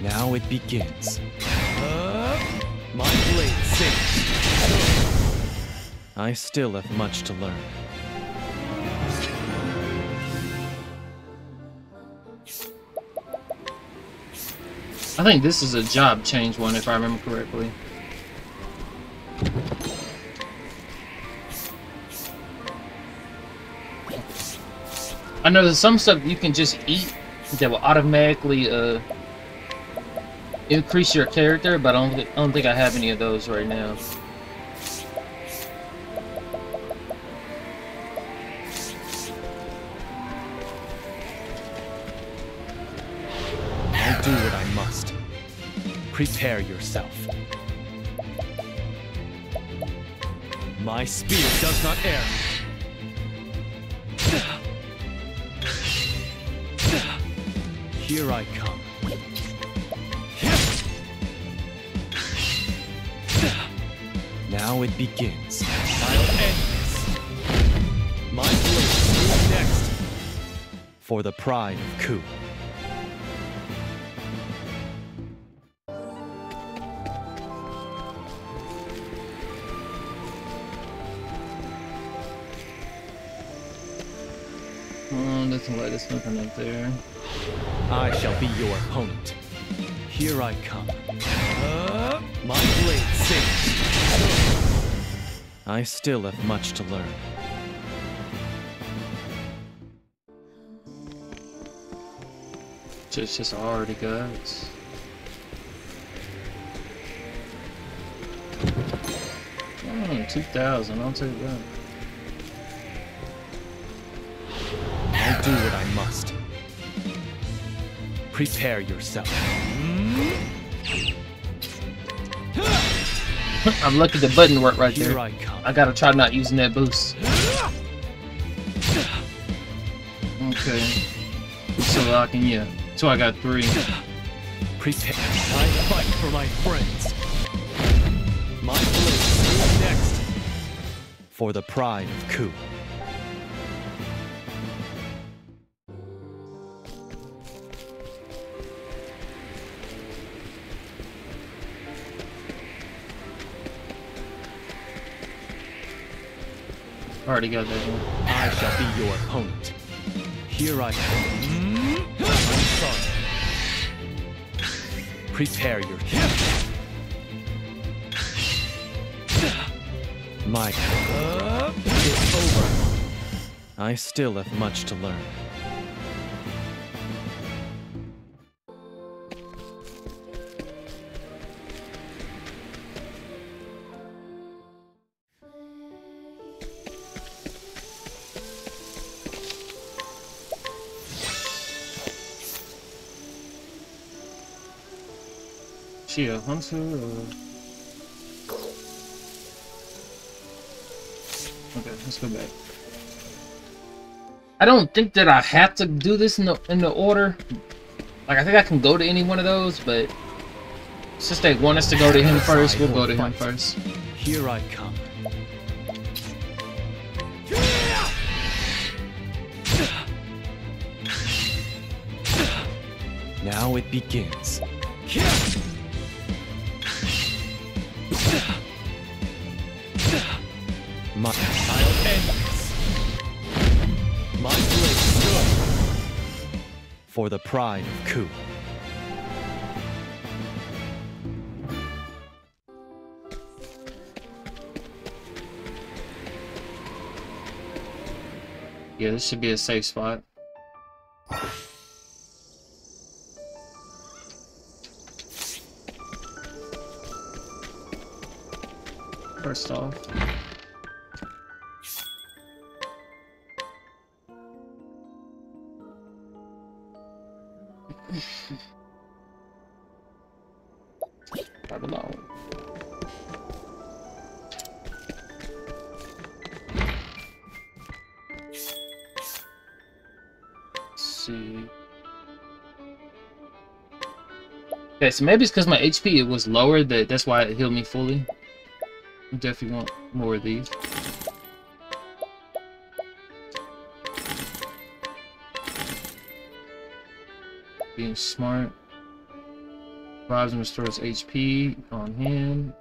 Now it begins. Uh, my blade sings. I still have much to learn.
I think this is a job change one, if I remember correctly. Know there's some stuff you can just eat that will automatically uh, increase your character, but I don't, I don't think I have any of those right now.
I'll do what I must. Prepare yourself. My spear does not err. Here I come. Now it begins. I'll end this. My blade is next. For the pride of Ku.
Doesn't like there's nothing up there.
I shall be your opponent. Here I come. My blade sings. I still have much to learn.
Just, just already got. Only hmm, 2,000, I'll take that.
Do what I must. Prepare yourself.
I'm lucky the button worked right there.
I.
I gotta try not using that boost. Okay. So locking, yeah. So I got three.
Prepare. I fight for my friends. My place is next. For the pride of Ku.
Already got one.
I shall be your opponent. Here I come. Hmm? I'm sorry. Prepare your My is over. I still have much to learn.
She a hunter or... Okay, let's go back. I don't think that I have to do this in the in the order. Like I think I can go to any one of those, but since they want us to go to him first, we'll go to him first.
Here I come. Now it begins. My, I'll end this. My stood for the pride of Ku.
Yeah, this should be a safe spot. First off. Okay, so maybe it's because my HP it was lower that that's why it healed me fully. I Definitely want more of these. Being smart. Revives and restores HP on him.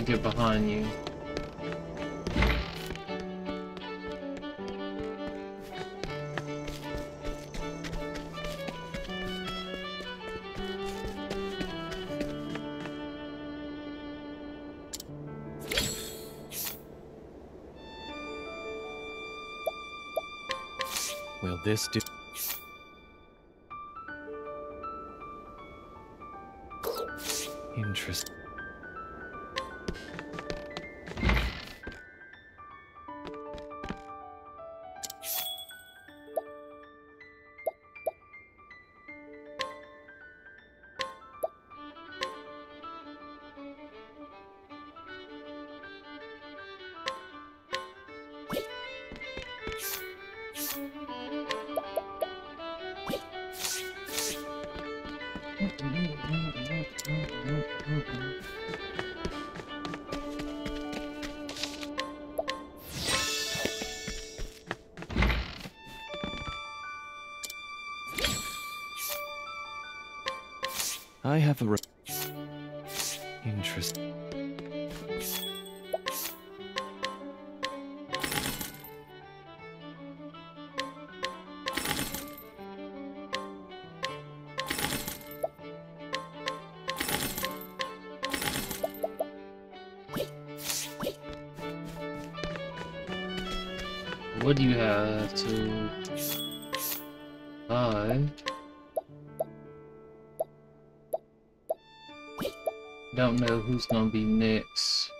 I get behind you?
Will this do? I have a re interest.
Have to buy? Don't know who's gonna be next.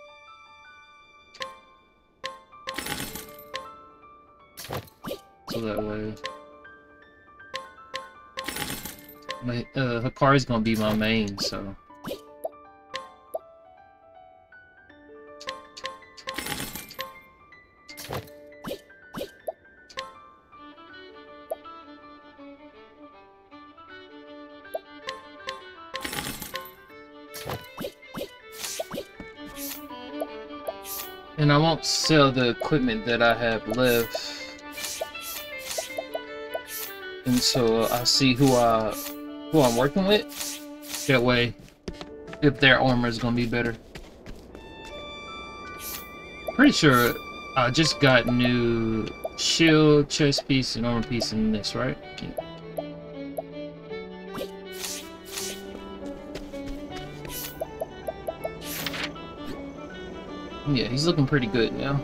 So that way. My, uh, Hikari's gonna be my main, so. Sell the equipment that I have left And so uh, I see who I who I'm working with. That way, if their armor is gonna be better. Pretty sure I just got new shield, chest piece, and armor piece in this, right? Yeah. He's looking pretty good now.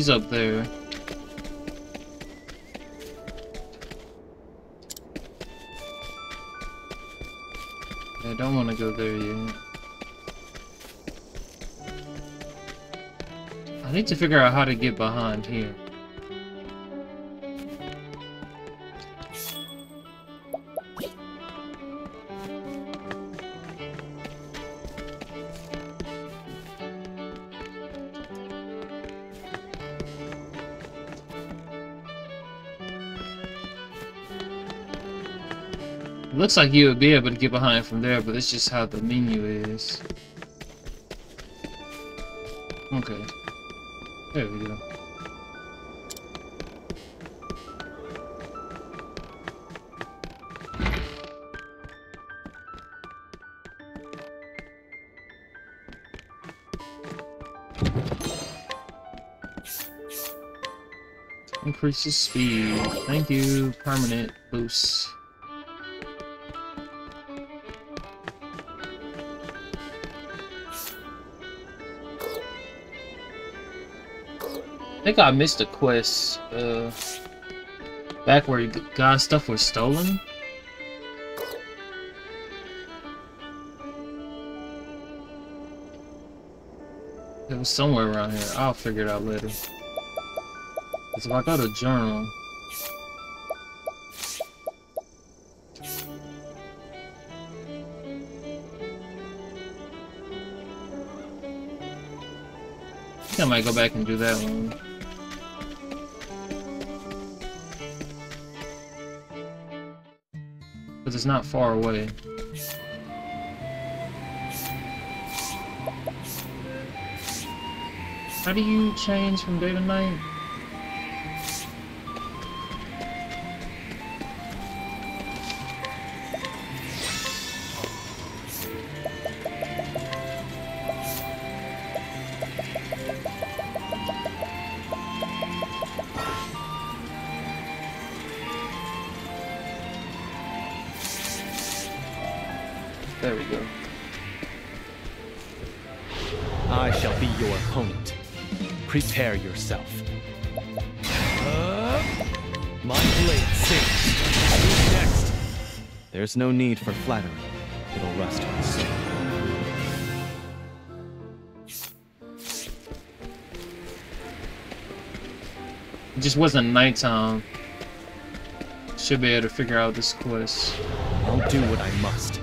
He's up there. I don't want to go there yet. I need to figure out how to get behind here. Looks like you would be able to get behind from there, but it's just how the menu is. Okay. There we go. Increases speed. Thank you. Permanent boost. Think I missed a quest, uh, back where God's stuff was stolen. It was somewhere around here. I'll figure it out later. Cause if I go to journal, I might go back and do that one. It's not far away. How do you change from day to night?
There's no need for flattery. It'll rust on soul.
It just wasn't nighttime. Should be able to figure out this quest.
I'll do what I must.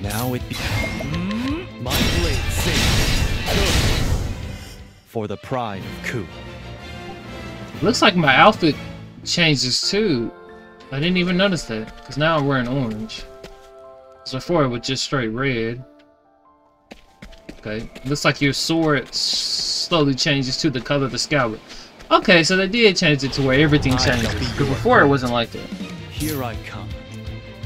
Now it becomes my blade sings. For the pride of Ku.
Looks like my outfit changes too. I didn't even notice that, because now I'm wearing orange. Because before it was just straight red. Okay, looks like your sword slowly changes to the color of the scabbard. Okay, so they did change it to where everything changes. Because before it wasn't like that.
Here I come.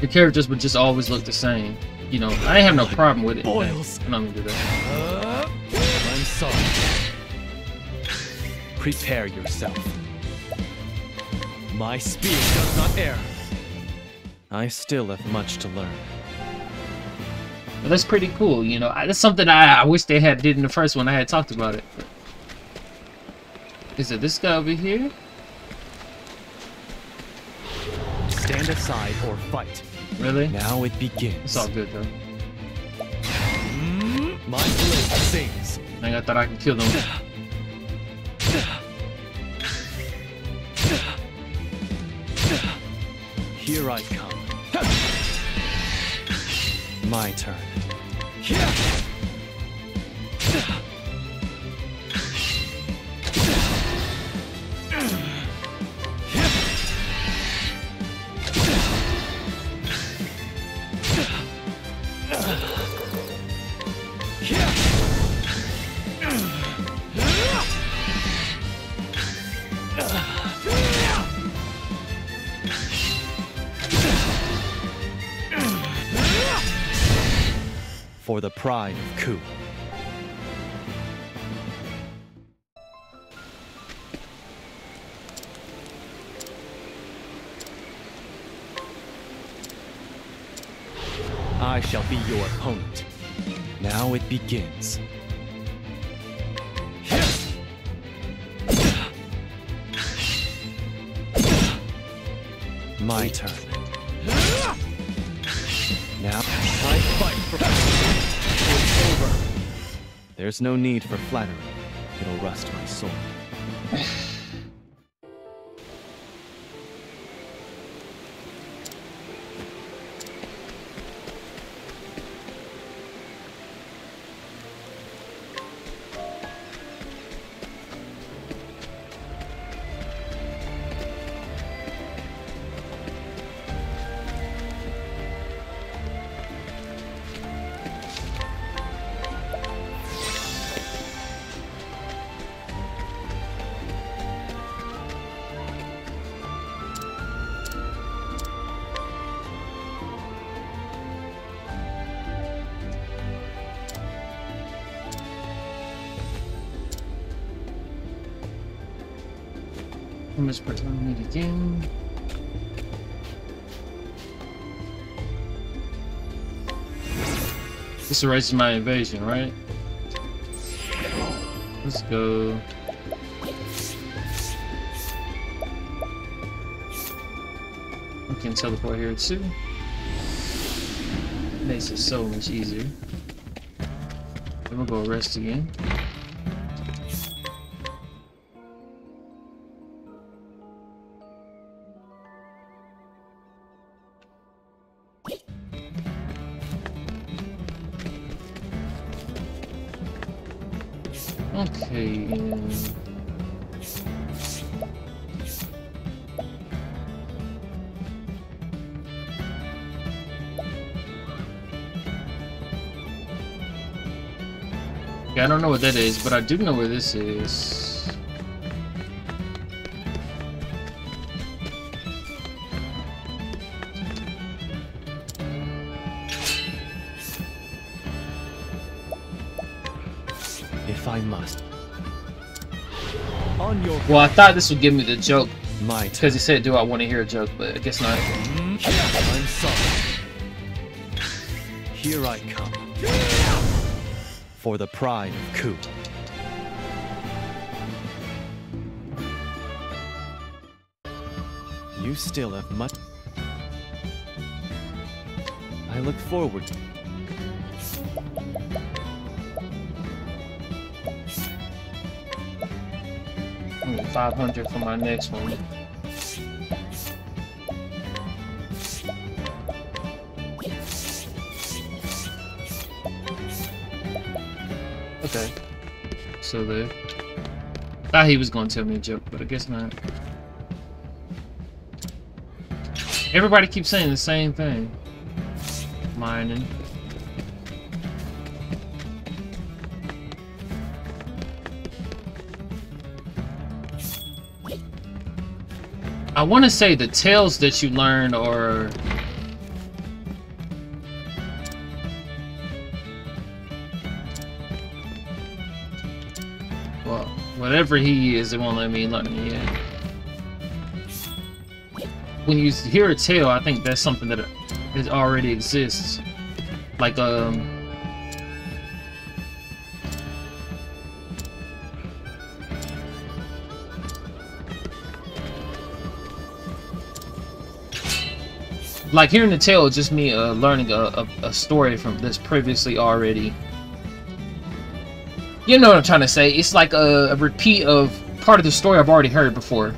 The characters would just always look the same. You know, I ain't have no problem with it.
Boils.
I'm not gonna do that.
I'm sorry. Prepare yourself. My spear does not err. I still have much to learn.
That's pretty cool, you know. I, that's something I, I wish they had did in the first one. I had talked about it. Is. It this guy over here?
Stand aside or fight.
Really?
Now it begins.
It's all good though. Hmm?
My blade sings.
I thought I could kill them.
Here I come. My turn. For the pride of Ku. I shall be your opponent. Now it begins. My turn. There's no need for flattery. It'll rust my soul.
This erases my invasion, right? Let's go. We can teleport here too. Makes it so much easier. Then we'll go rest again. But I do know where this is.
If I must. On your
Well, I thought this would give me the joke.
My
Because he said, do I want to hear a joke, but I guess not.
I'm sorry. Here I come. For the pride of Ku. You still have much. I look forward to.
500 for my next one. Okay. So there. Thought ah, he was gonna tell me a joke, but I guess not. Everybody keeps saying the same thing. Mining. I want to say the tales that you learn are well, whatever he is, it won't let me learn it yet. When you hear a tale, I think that's something that already exists. Like um like hearing the tale is just me uh, learning a, a, a, story from this previously already. You know what I'm trying to say? It's like a, a repeat of part of the story I've already heard before.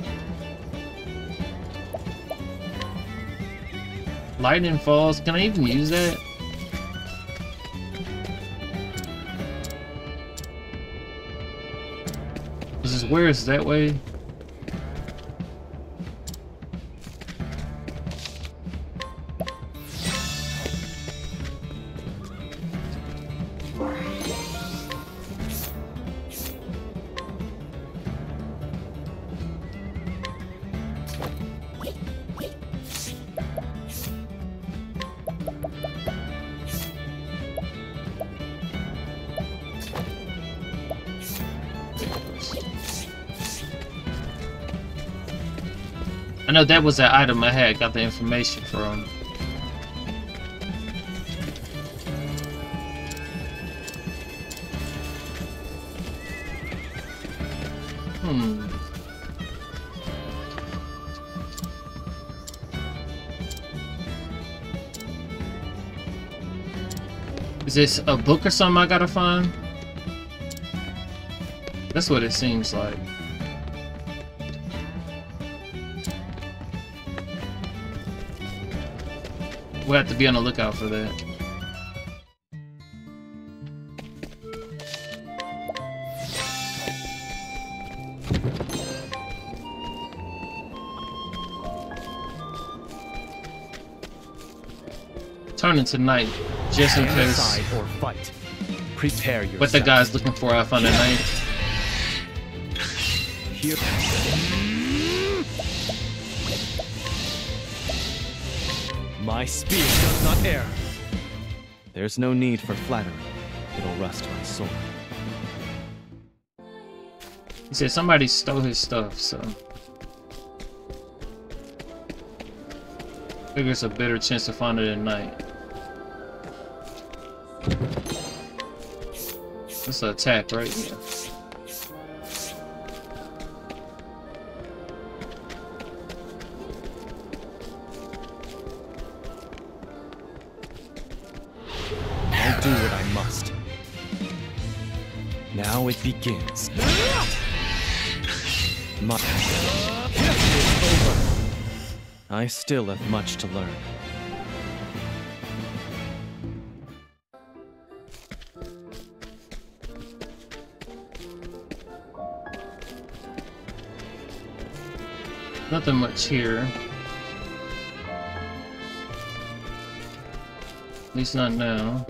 Lightning falls. Can I even use that? Is this where is that way? Know that was the item I had got the information from. Hmm. Is this a book or something I gotta find? That's what it seems like. We'll have to be on the lookout for that. Turn into night, just in case.
Or fight. Prepare yourself.
What the guy's looking for out on the night.
Here. My spear does not err. There's no need for flattery. It'll rust my soul.
He said somebody stole his stuff, so... I Figure it's a better chance to find it at night. That's an attack, right? Yeah.
Now it begins. My I still have much to learn.
Nothing much here. At least not now.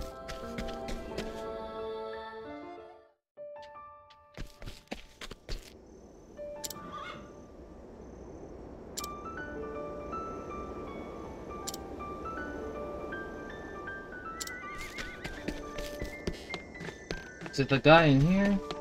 It the guy in here?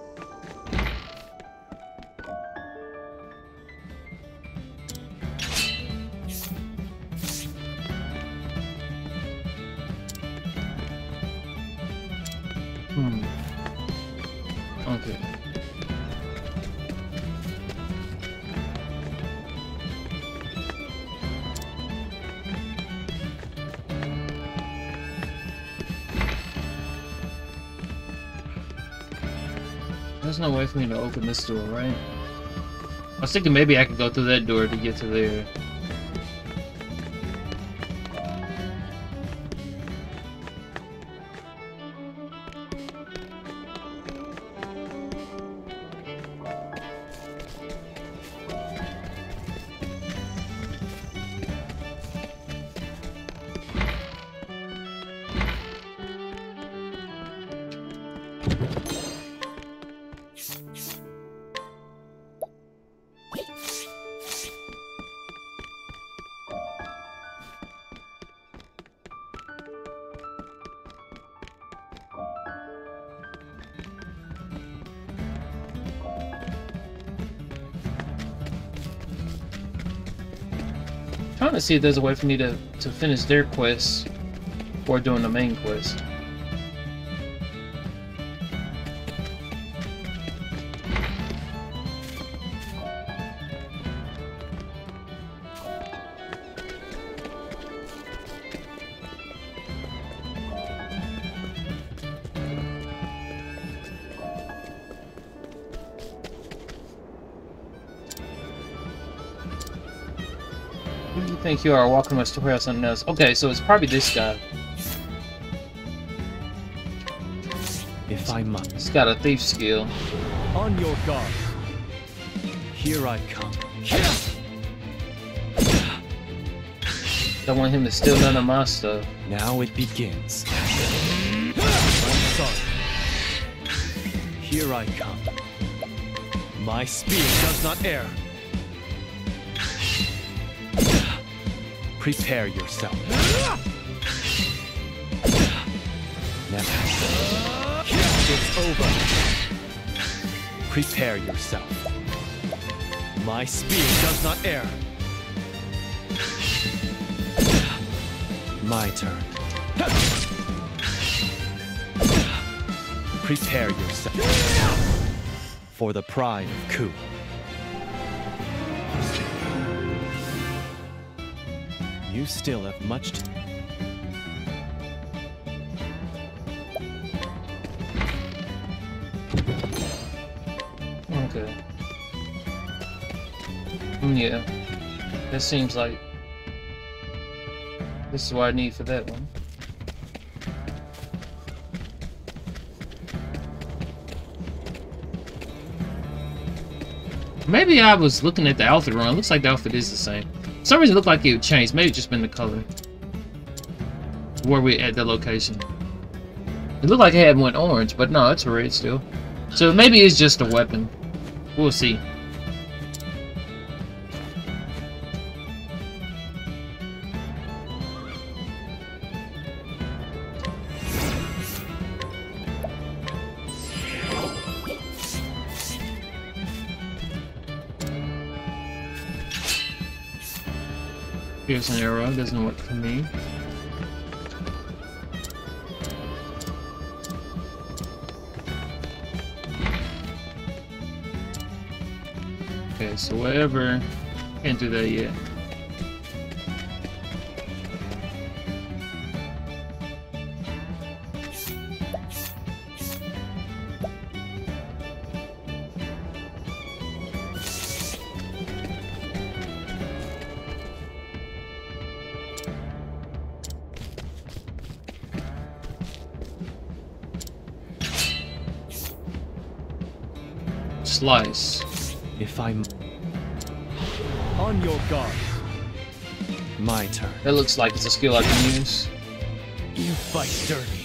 Open this door, right? I was thinking maybe I could go through that door to get to there. See if there's a way for me to, to finish their quest before doing the main quest. You are walking my story or something else? Okay, so it's probably this guy.
If I must.
He's got a thief skill.
On your guard. Here I come.
Don't want him to steal none of my stuff.
Now it begins. I'm sorry. Here I come. My spear does not err. Prepare yourself. Now, it's over. Prepare yourself. My spear does not err. My turn. Prepare yourself for the pride of Ku. You still have much to...
Okay. Mm, Yeah. That seems like... This is what I need for that one. Maybe I was looking at the outfit wrong. It looks like the outfit is the same. For some reason it looked like it changed. Maybe just been the color. Where we at the location. It looked like it had one orange, but no, it's red still. So maybe it's just a weapon. We'll see. An arrow, doesn't work for me. Okay, so whatever, can't do that yet. Slice.
If I'm... On your guard. My turn.
That looks like it's a skill I can use.
You fight dirty.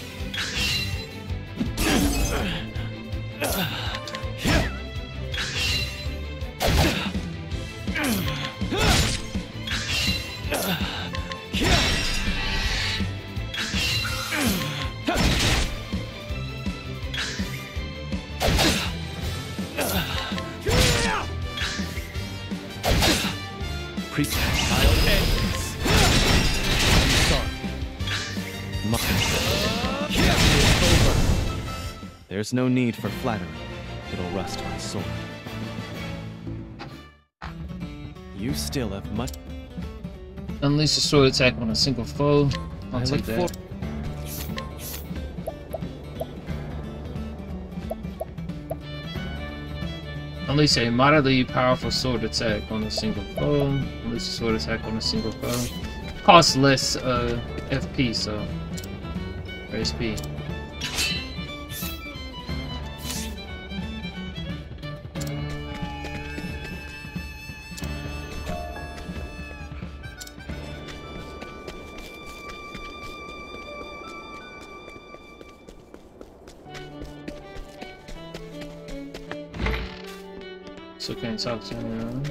There's no need for flattery. It'll rust my sword. You still have much...
Unleash a sword attack on a single foe. I'll
I
take that. Unleash a moderately powerful sword attack on a single foe. Unleash a sword attack on a single foe. Costs less uh, FP, so or SP. So can't talk to him.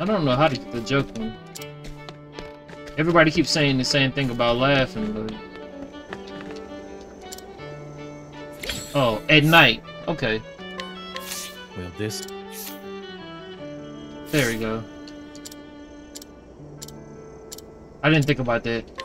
I don't know how to get the joke one. Everybody keeps saying the same thing about laughing, but... Oh, at night. Okay.
Well, this...
There we go. I didn't think about that.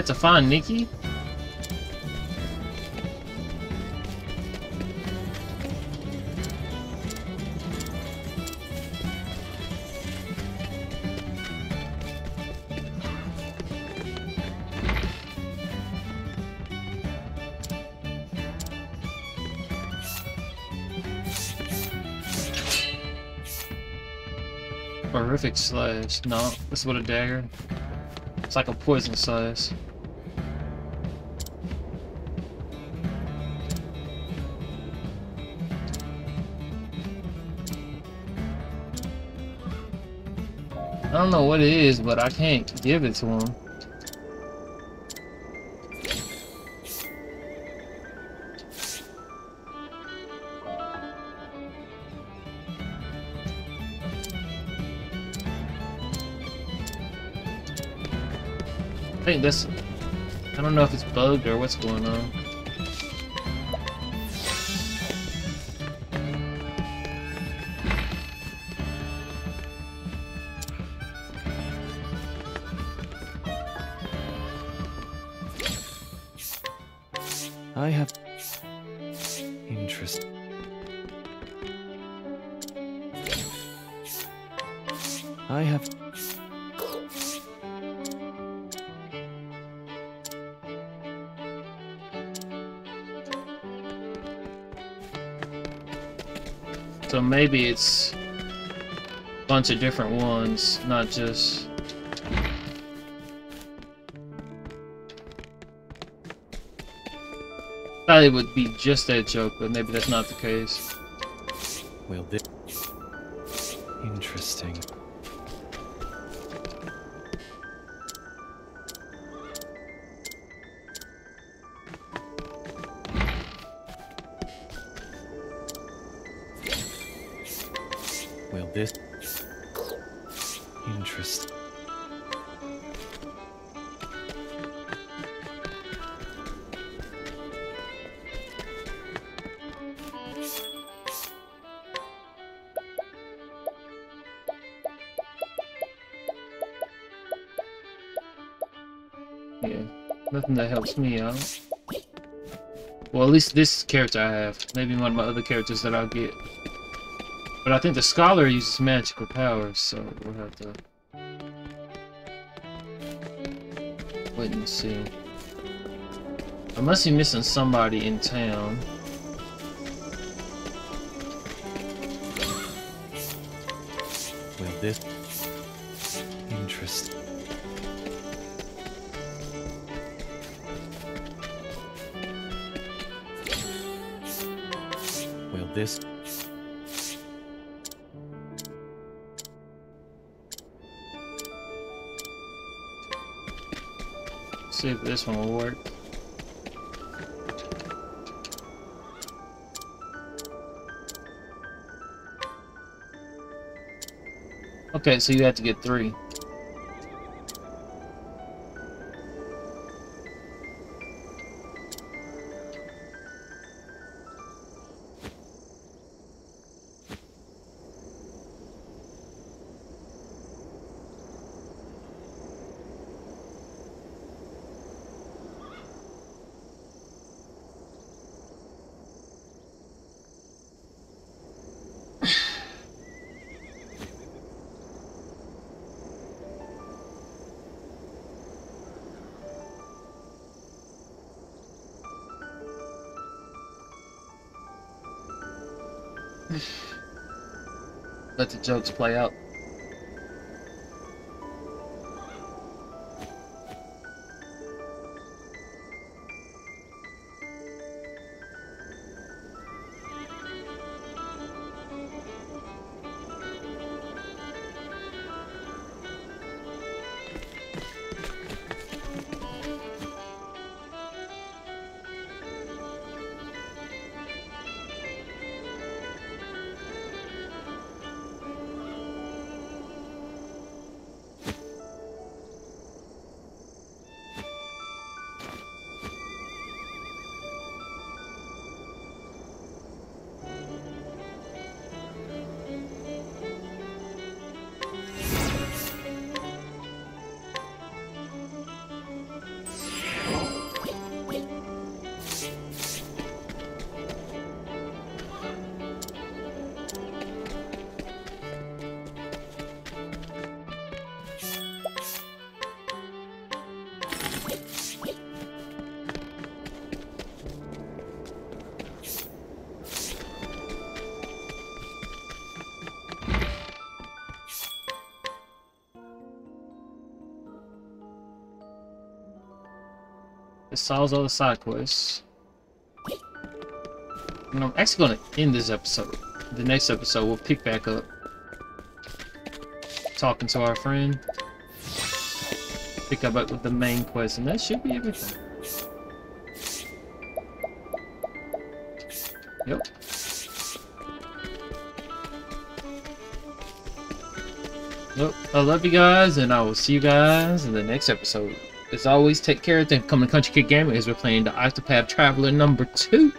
Have to find Nikki? Horrific slash. No, this is with a dagger. It's like a poison slash. Don't know what it is, but I can't give it to him. I think this... I don't know if it's bugged or what's going on. Maybe it's a bunch of different ones, not just... Thought it would be just that joke, but maybe that's not the case.
Will this... Interesting.
That helps me out. Well, at least this character I have. Maybe one of my other characters that I'll get. But I think the Scholar uses magical powers, so we'll have to wait and see. I must be missing somebody in town.
Will this... Interest... This...
see if this one will work. Okay, so you have to get three. Jokes play out. Solves all the quests. And I'm actually going to end this episode. The next episode, we'll pick back up. Talking to our friend. Pick up with the main quest, and that should be everything. Yep. Well, I love you guys, and I will see you guys in the next episode. As always, take care. You for coming to CountryKidd Gaming as we're playing the Octopath Traveler number two.